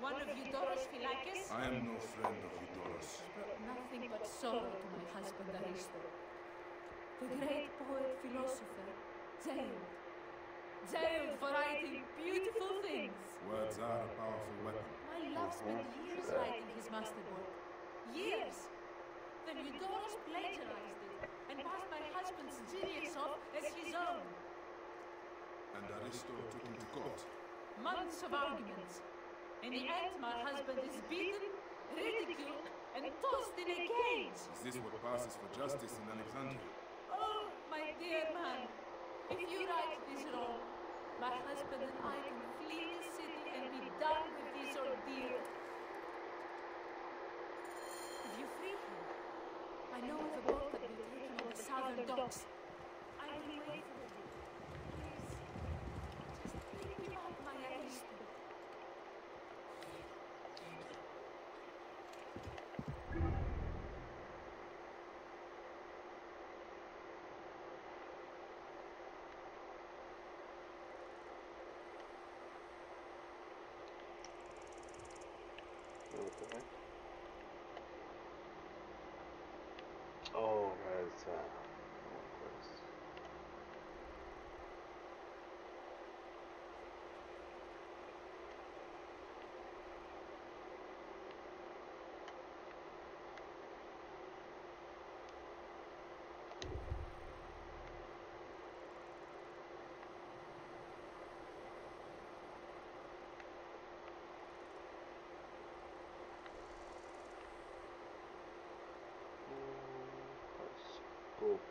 One of Eudoros Philakis? I am no friend of Eudoros. nothing but sorrow to my husband Aristo. The great poet philosopher, jailed. Jailed for writing beautiful things. Words are a powerful weapon. My love spent years writing his masterwork. Years! Then Eudoros plagiarized it and passed my husband's genius off as his own. And Aristo took him to court. Months of arguments. In the end, my husband is beaten, ridiculed, and tossed in a cage. Is this what passes for justice in Alexandria? Oh, my dear man, if you right this wrong, my husband and I can flee the city and be done with this ordeal. If you free him, I know of a boat that will take him on the southern docks. I will wait for you. Please, just pick me up, my Aristo. Oh, right, uh, one quest. Mm, Let's go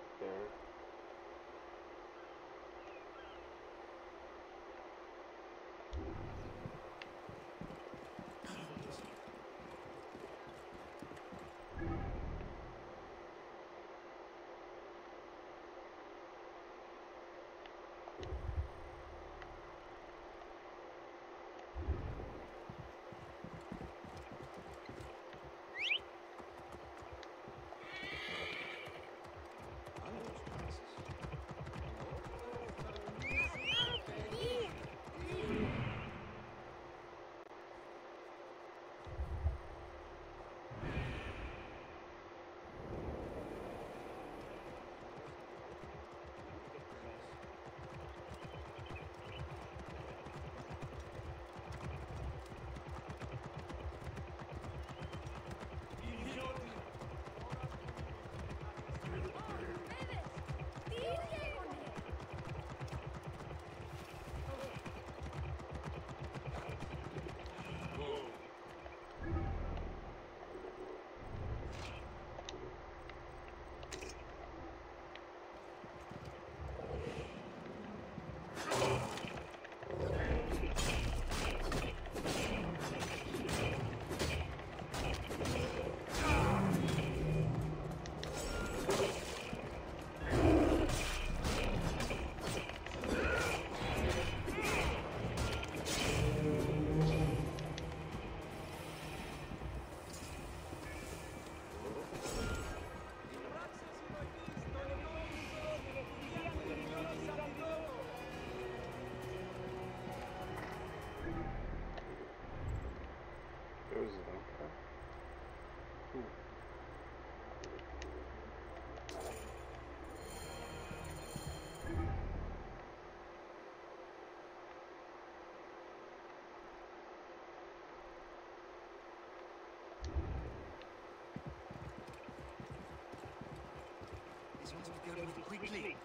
This must be dealt quickly.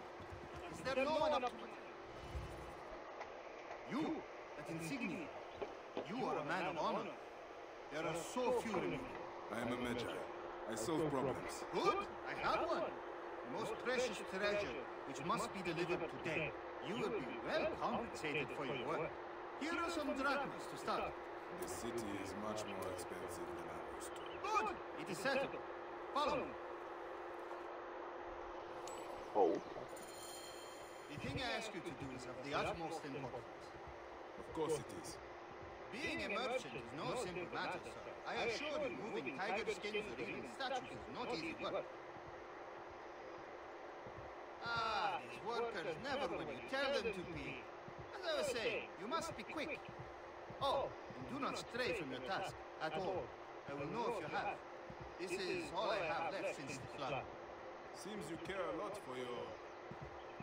Is there no one up to it? You, that insignia. You are a man of honor. There are so few remaining. I am a Medjay. I solve problems. Good, I have one. The most precious treasure, which must be delivered today. You will be well compensated for your work. Here are some drachmas to start. The city is much more expensive than I used to. Good, it is settled. Follow me. Oh, The thing I ask you to do is of the utmost importance. Of course it is. Being a merchant is no simple matter, sir. I assure you, moving tiger skins or even statues is not easy work. Ah, these workers never when you tell them to be. As I was saying, you must be quick. Oh, and do not stray from your task at all. I will know if you have. This is all I have left since the flood. Seems you care a lot for your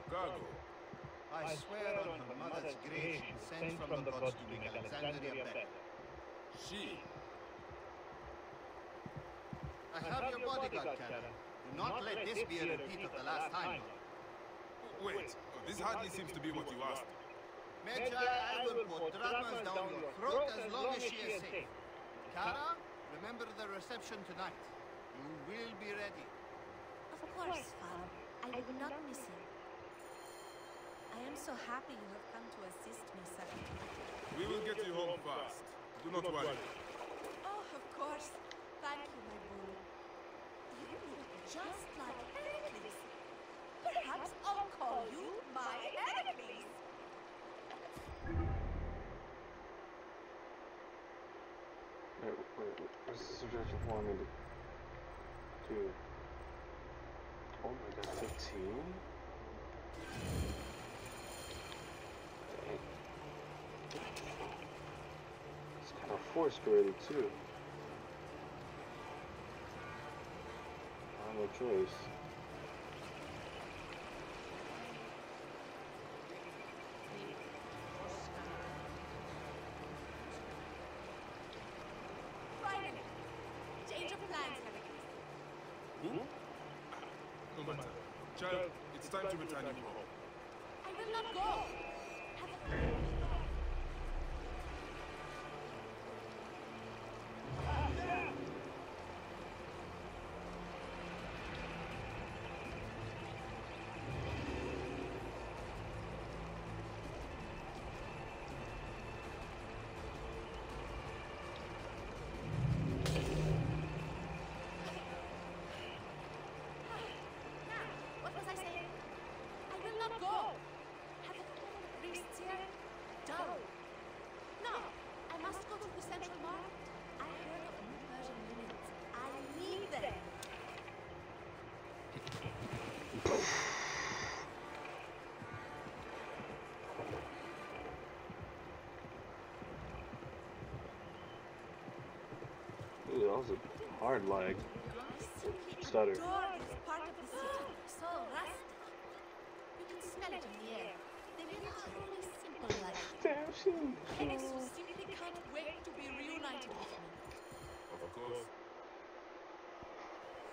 cargo. I swear on her mother's grave she was sent from the gods to make Alexandria better. She. I have your bodyguard, Kara. Do not let this be a repeat of the last time. Wait, this hardly seems to be what you asked. Medjay, I will put drachmas down your throat as long as she is safe. Kara, remember the reception tonight. You will be ready. Of course, Father. I will not miss you. I am so happy you have come to assist me, sir. We will get you home fast. Do not worry. Oh, of course. Thank you, my boy. You look just like Heracles. Perhaps I'll call you my Heracles. wait, wait, wait. What's the suggestion for me to do? Oh my god, 15? Dang. It's kind of forced already, too. I don't no choice. Finally! Change of plans, Hurricane. No matter. Child, it's time to return you home. I will not go! Have Now, what was I saying? I will not go! Have the priests here? Dull. No, I must go to the central market. I heard of new Persian. I need them. Ooh, that was a hard lag. Stutter. adore this part of the city. So rustic. You can smell it in the air. They live a truly simple life. Fashion. Pegasus simply can't wait to be reunited with me. Of course.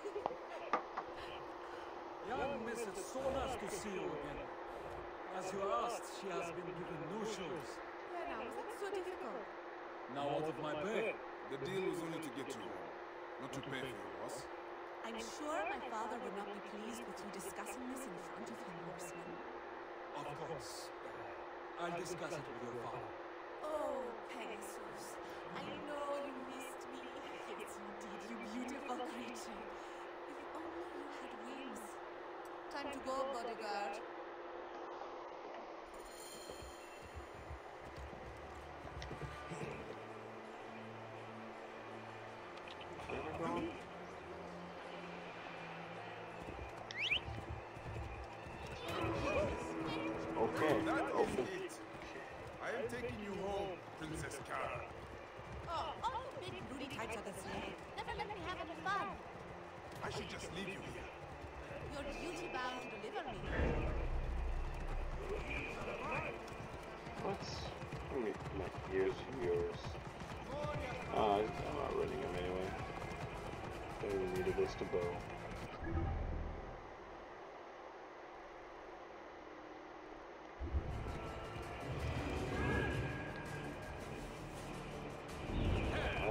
Young miss, it's so nice to see you again. As you asked, she has been given no shows. Where now? Was that so difficult? Now out of my bed. The deal was only to get you home, not to pay for your loss. I'm sure my father would not be pleased with you discussing this in front of him, horseman. Of course. I'll discuss it with your father. Oh, Pegasus. I mm-hmm. know you missed me. Did, you beautiful creature. If only you had wings. Time to go, bodyguard.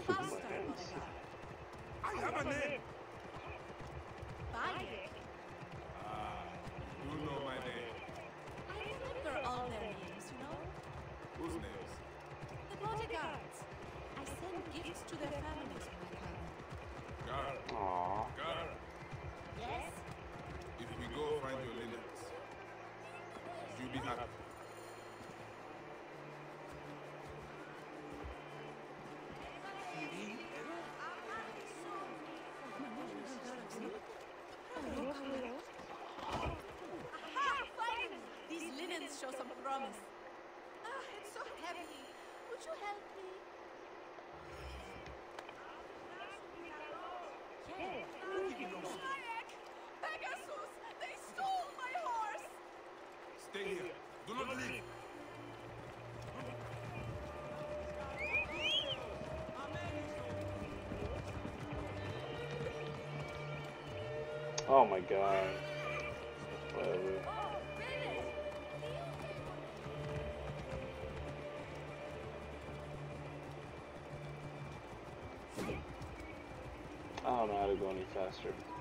perfect plans. bodyguard. I have a name! Buy it. Ah, you know my name. I remember all their names, you know? Whose names? The bodyguards. I send gifts to their families when I come. Gara. Aww. Gara. Yes? If we go find your linens, you'll be happy. Aha! Finally! These linens show some promise. Ah, it's so heavy. Would you help me? Bayek! Pegasus! They stole my horse! Stay here. Do not leave. Oh my god. Any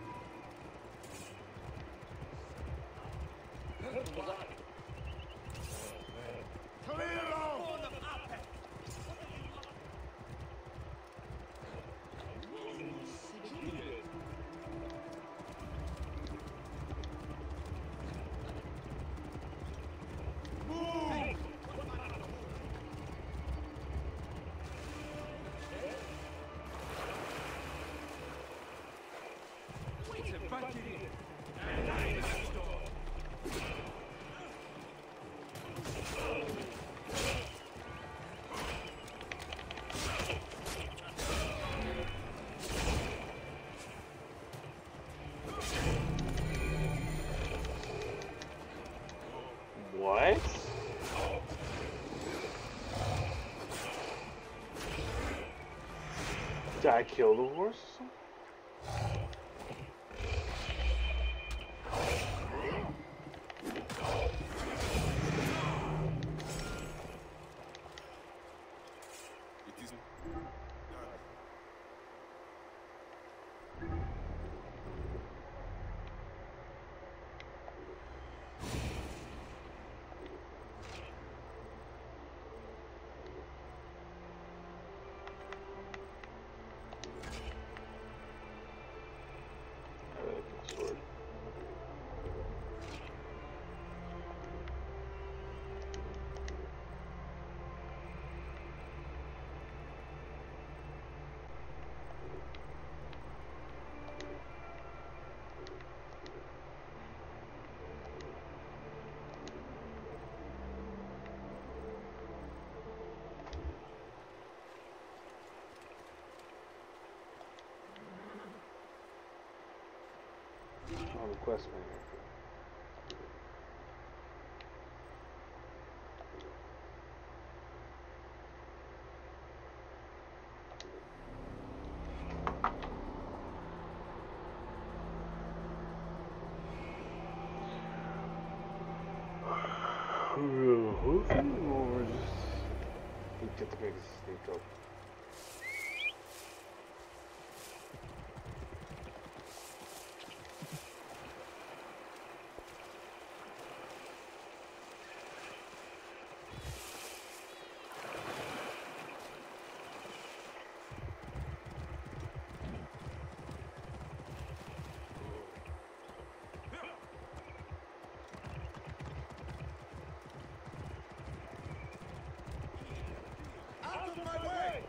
Did I kill Oh, the quest manager. Or just get the biggest sneak up. Out of my way!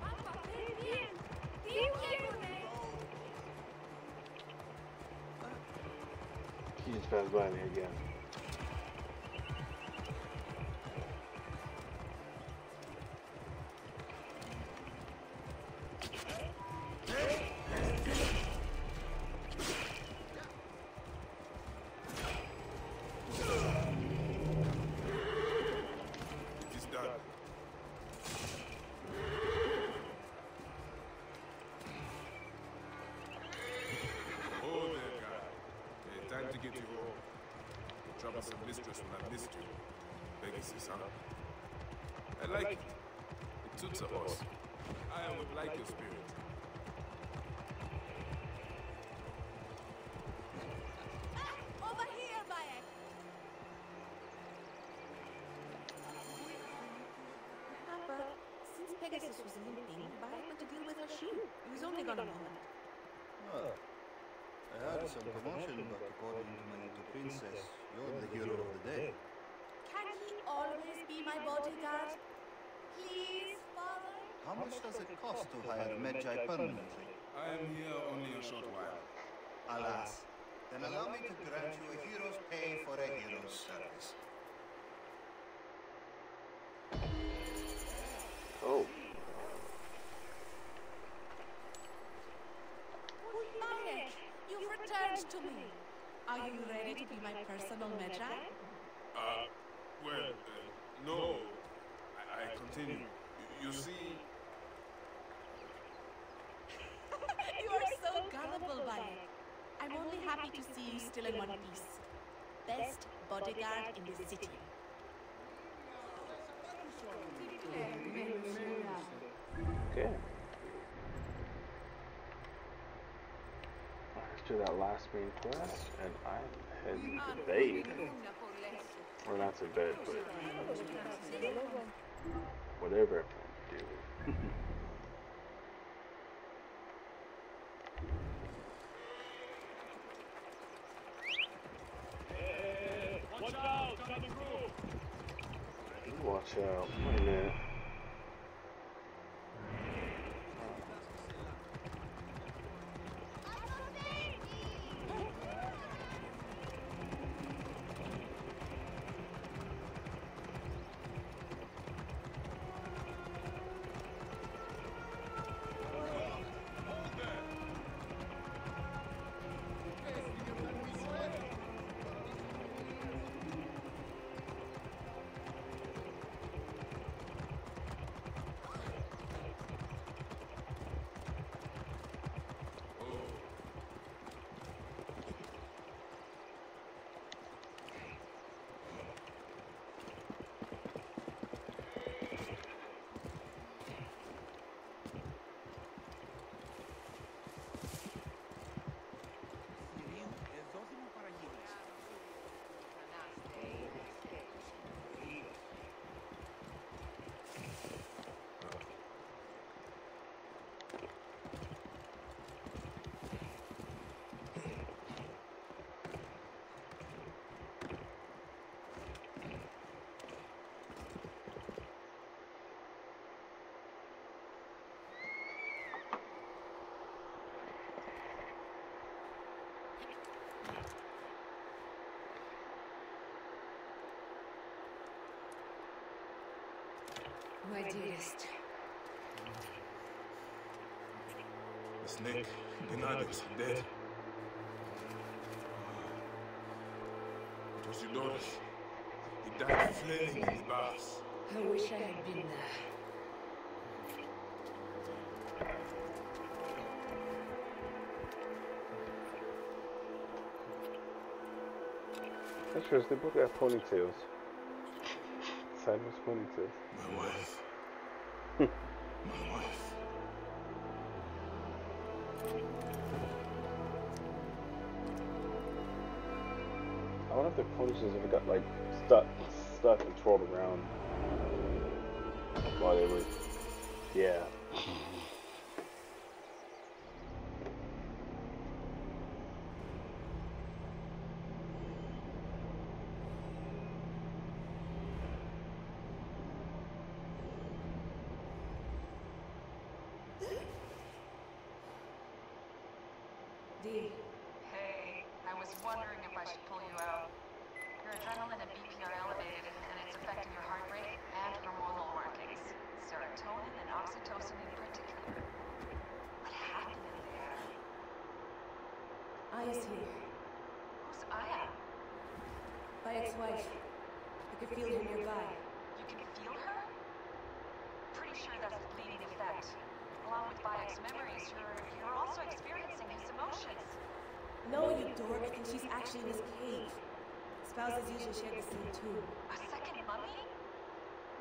Papa, ven bien. Dígame. He just passed by me again. Pegasus was limping, Bayek went to deal with her shoe. It was only gone a moment. Oh. Ah, I heard some commotion, but according to my little princess, you're the hero of the day. Can he always be my bodyguard? Please, Father? How much does it cost to hire Medjay permanently? I am here only a short while. Alas. Then allow me to grant you a hero's pay for a hero's service. Oh, Bayek, you've returned to me. Are you ready to be my personal Medjay? Uh, well, uh, no. I, I continue. You see, you are so gullible, Bayek. I'm only happy to see you still in one piece. Best bodyguard in the city. Okay. Let's do that last main quest, and I'm heading to bed. Or not to bed, but whatever I plan to do. Watch out, coming through. Watch out. Wait a minute. My dearest. the snake, Gennadios, dead. It was Eudoros. He died flailing in the baths. I wish I had been there. That's true, they both have ponytails. Sideways ponytails. My wife. My wife. I wonder if the ponytails ever got like stuck, stuck and twirled around while they were. Yeah. Dee, Hey, I was wondering if I should pull you out. Your adrenaline and BP are elevated, and it's affecting your heart rate and hormonal markings. Serotonin and oxytocin in particular. What happened in there? Aya's here. Who's Aya? My ex-wife. I could feel her nearby. You can feel her? Pretty sure that's the bleeding effect. Along with Bayek's memories, you're, you're also experiencing his emotions. No, you dork. I think she's actually in this cave. Spouses usually share the same tomb. A second mummy?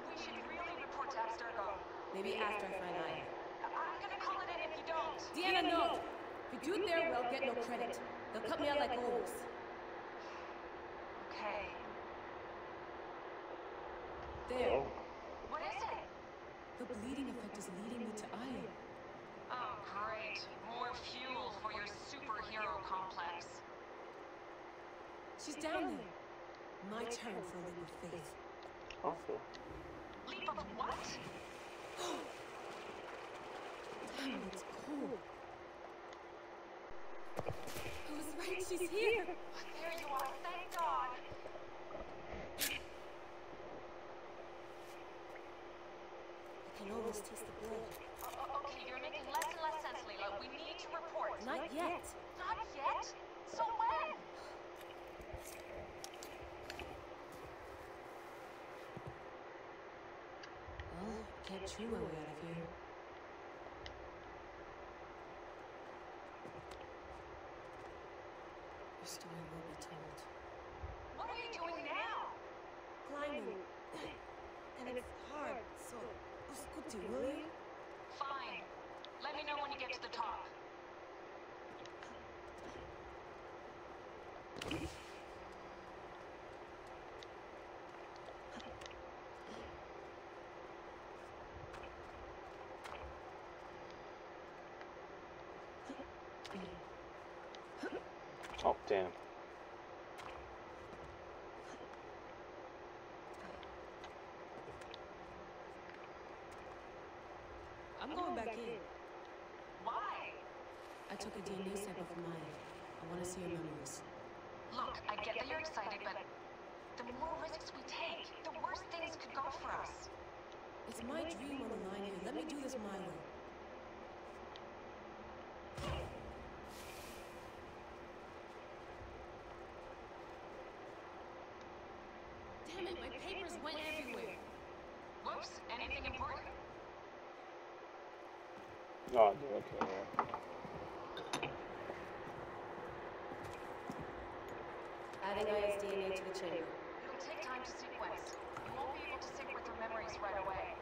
We should really report to Abstergo. Maybe after I find Aya. I'm gonna call it in if you don't. Deanna, no! If you do it there, well, get no credit. They'll cut me out like always. Okay. There. What is it? The bleeding effect is leading me to Aya. Oh, great. More fuel for your superhero complex. She's down there. Leap of faith. Awesome. Leap of what? Damn, it's cold. I was right, she's here. There you are, thank God. I can almost taste the blood. O- o- okay, you're making less and less sense, Layla. We need to report. Not yet. Not yet? So when? Well, can't chew my way out of here. Your story will be told. What are you doing now? Climbing. and it's hard, so scuti, will you? Fine. Let me know when you get to the top. Oh, damn. I'm going back in. Why? I took a DNA sample from Aya. I want to see your memories. Look, I get that you're excited, but the more risks we take, the worse things could go for us. It's my dream on the line here. Let me do this my way. Damn it, my papers went everywhere. Whoops, anything important? Oh, dude, okay, yeah. Adding Aya's DNA to the chamber. It'll take time to sequence. You won't be able to sync with her memories right away.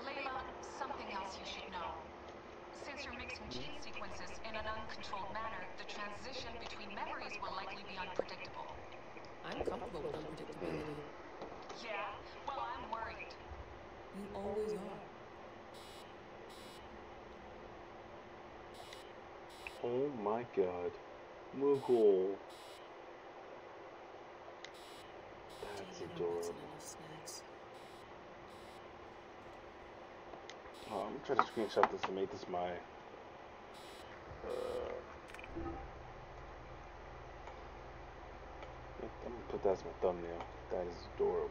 Layla, something else you should know. Since you're mixing gene sequences in an uncontrolled manner, the transition between memories will likely be unpredictable. I'm comfortable with unpredictability. Yeah? Well, I'm worried. You always are. Oh my god. Moogle. That's I'm adorable. mixing enough snacks. Oh, I'm gonna try to screenshot this and make this my. Uh, I'm gonna put that as my thumbnail. That is adorable.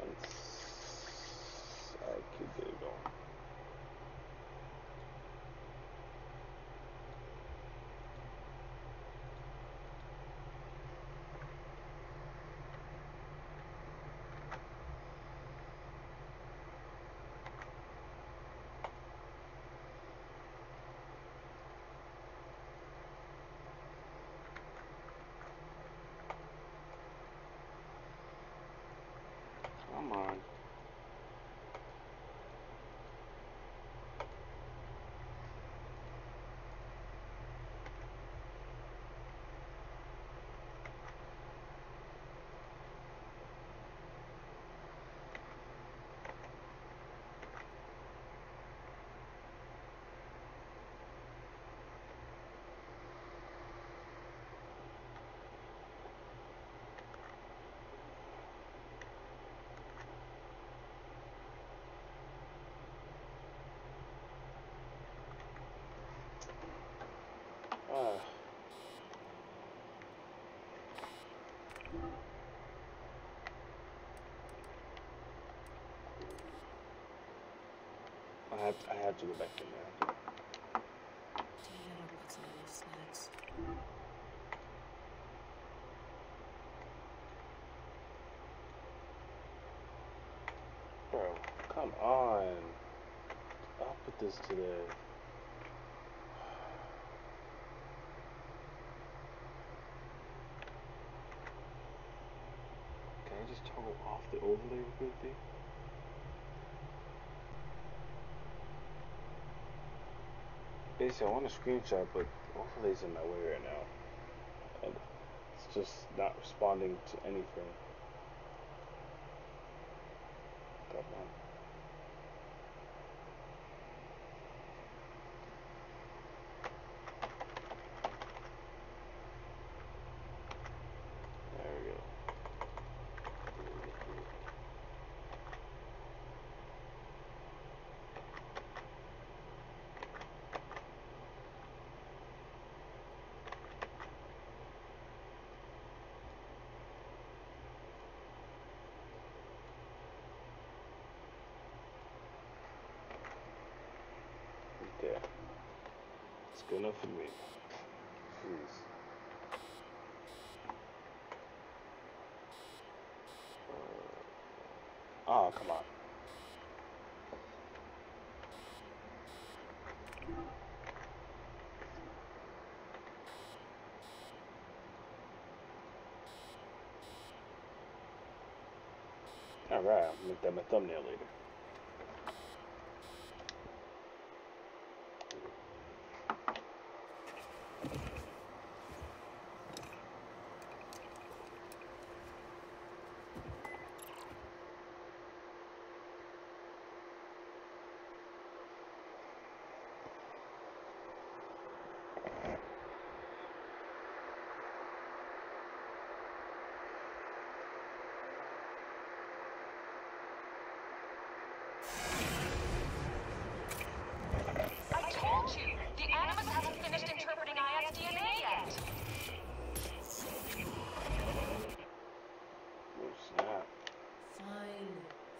Let's. I could get it going. Come on. Ah. I have I have to go back in there. Dang it, I'm mixing enough snacks. Bro, come on. I'll put this today. Can I just toggle off the overlay real quickly? I want a screenshot, but overlay's in my way right now. And it's just not responding to anything. Come on. There we go. Good enough for me. Please. Oh, come on. Alright, I'll make that my thumbnail later. I told you! The Animus hasn't finished interpreting IS DNA yet! Oh, snap. Fine,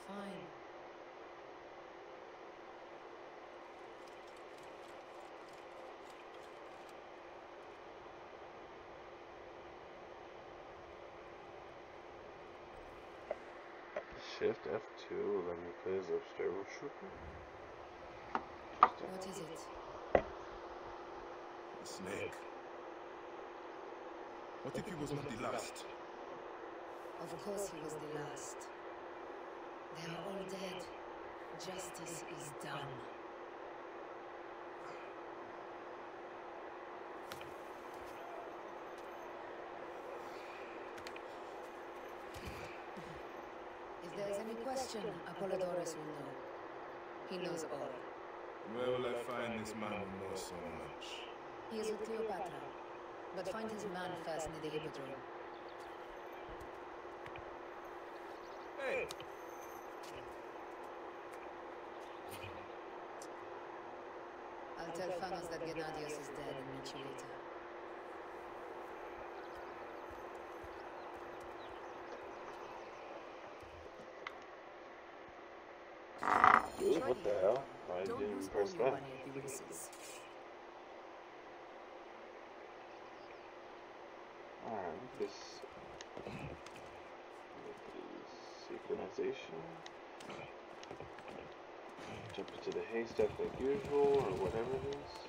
fine. Shift F2, let me play as Observer Trooper. What is it? The snake. What if he was not the last? Of course he was the last. They are all dead. Justice is done. If there's any question, Apollodorus will know. He knows all. Where will I find this man who knows so much? He is with Cleopatra. But find his man first near the Hippodrome. Hey! I'll tell Phanos that Gennadios is dead and meet you later. Dude, what the hell? I didn't press that. money at the races. Alright, this synchronization. Jump into the haystack like usual, or whatever it is.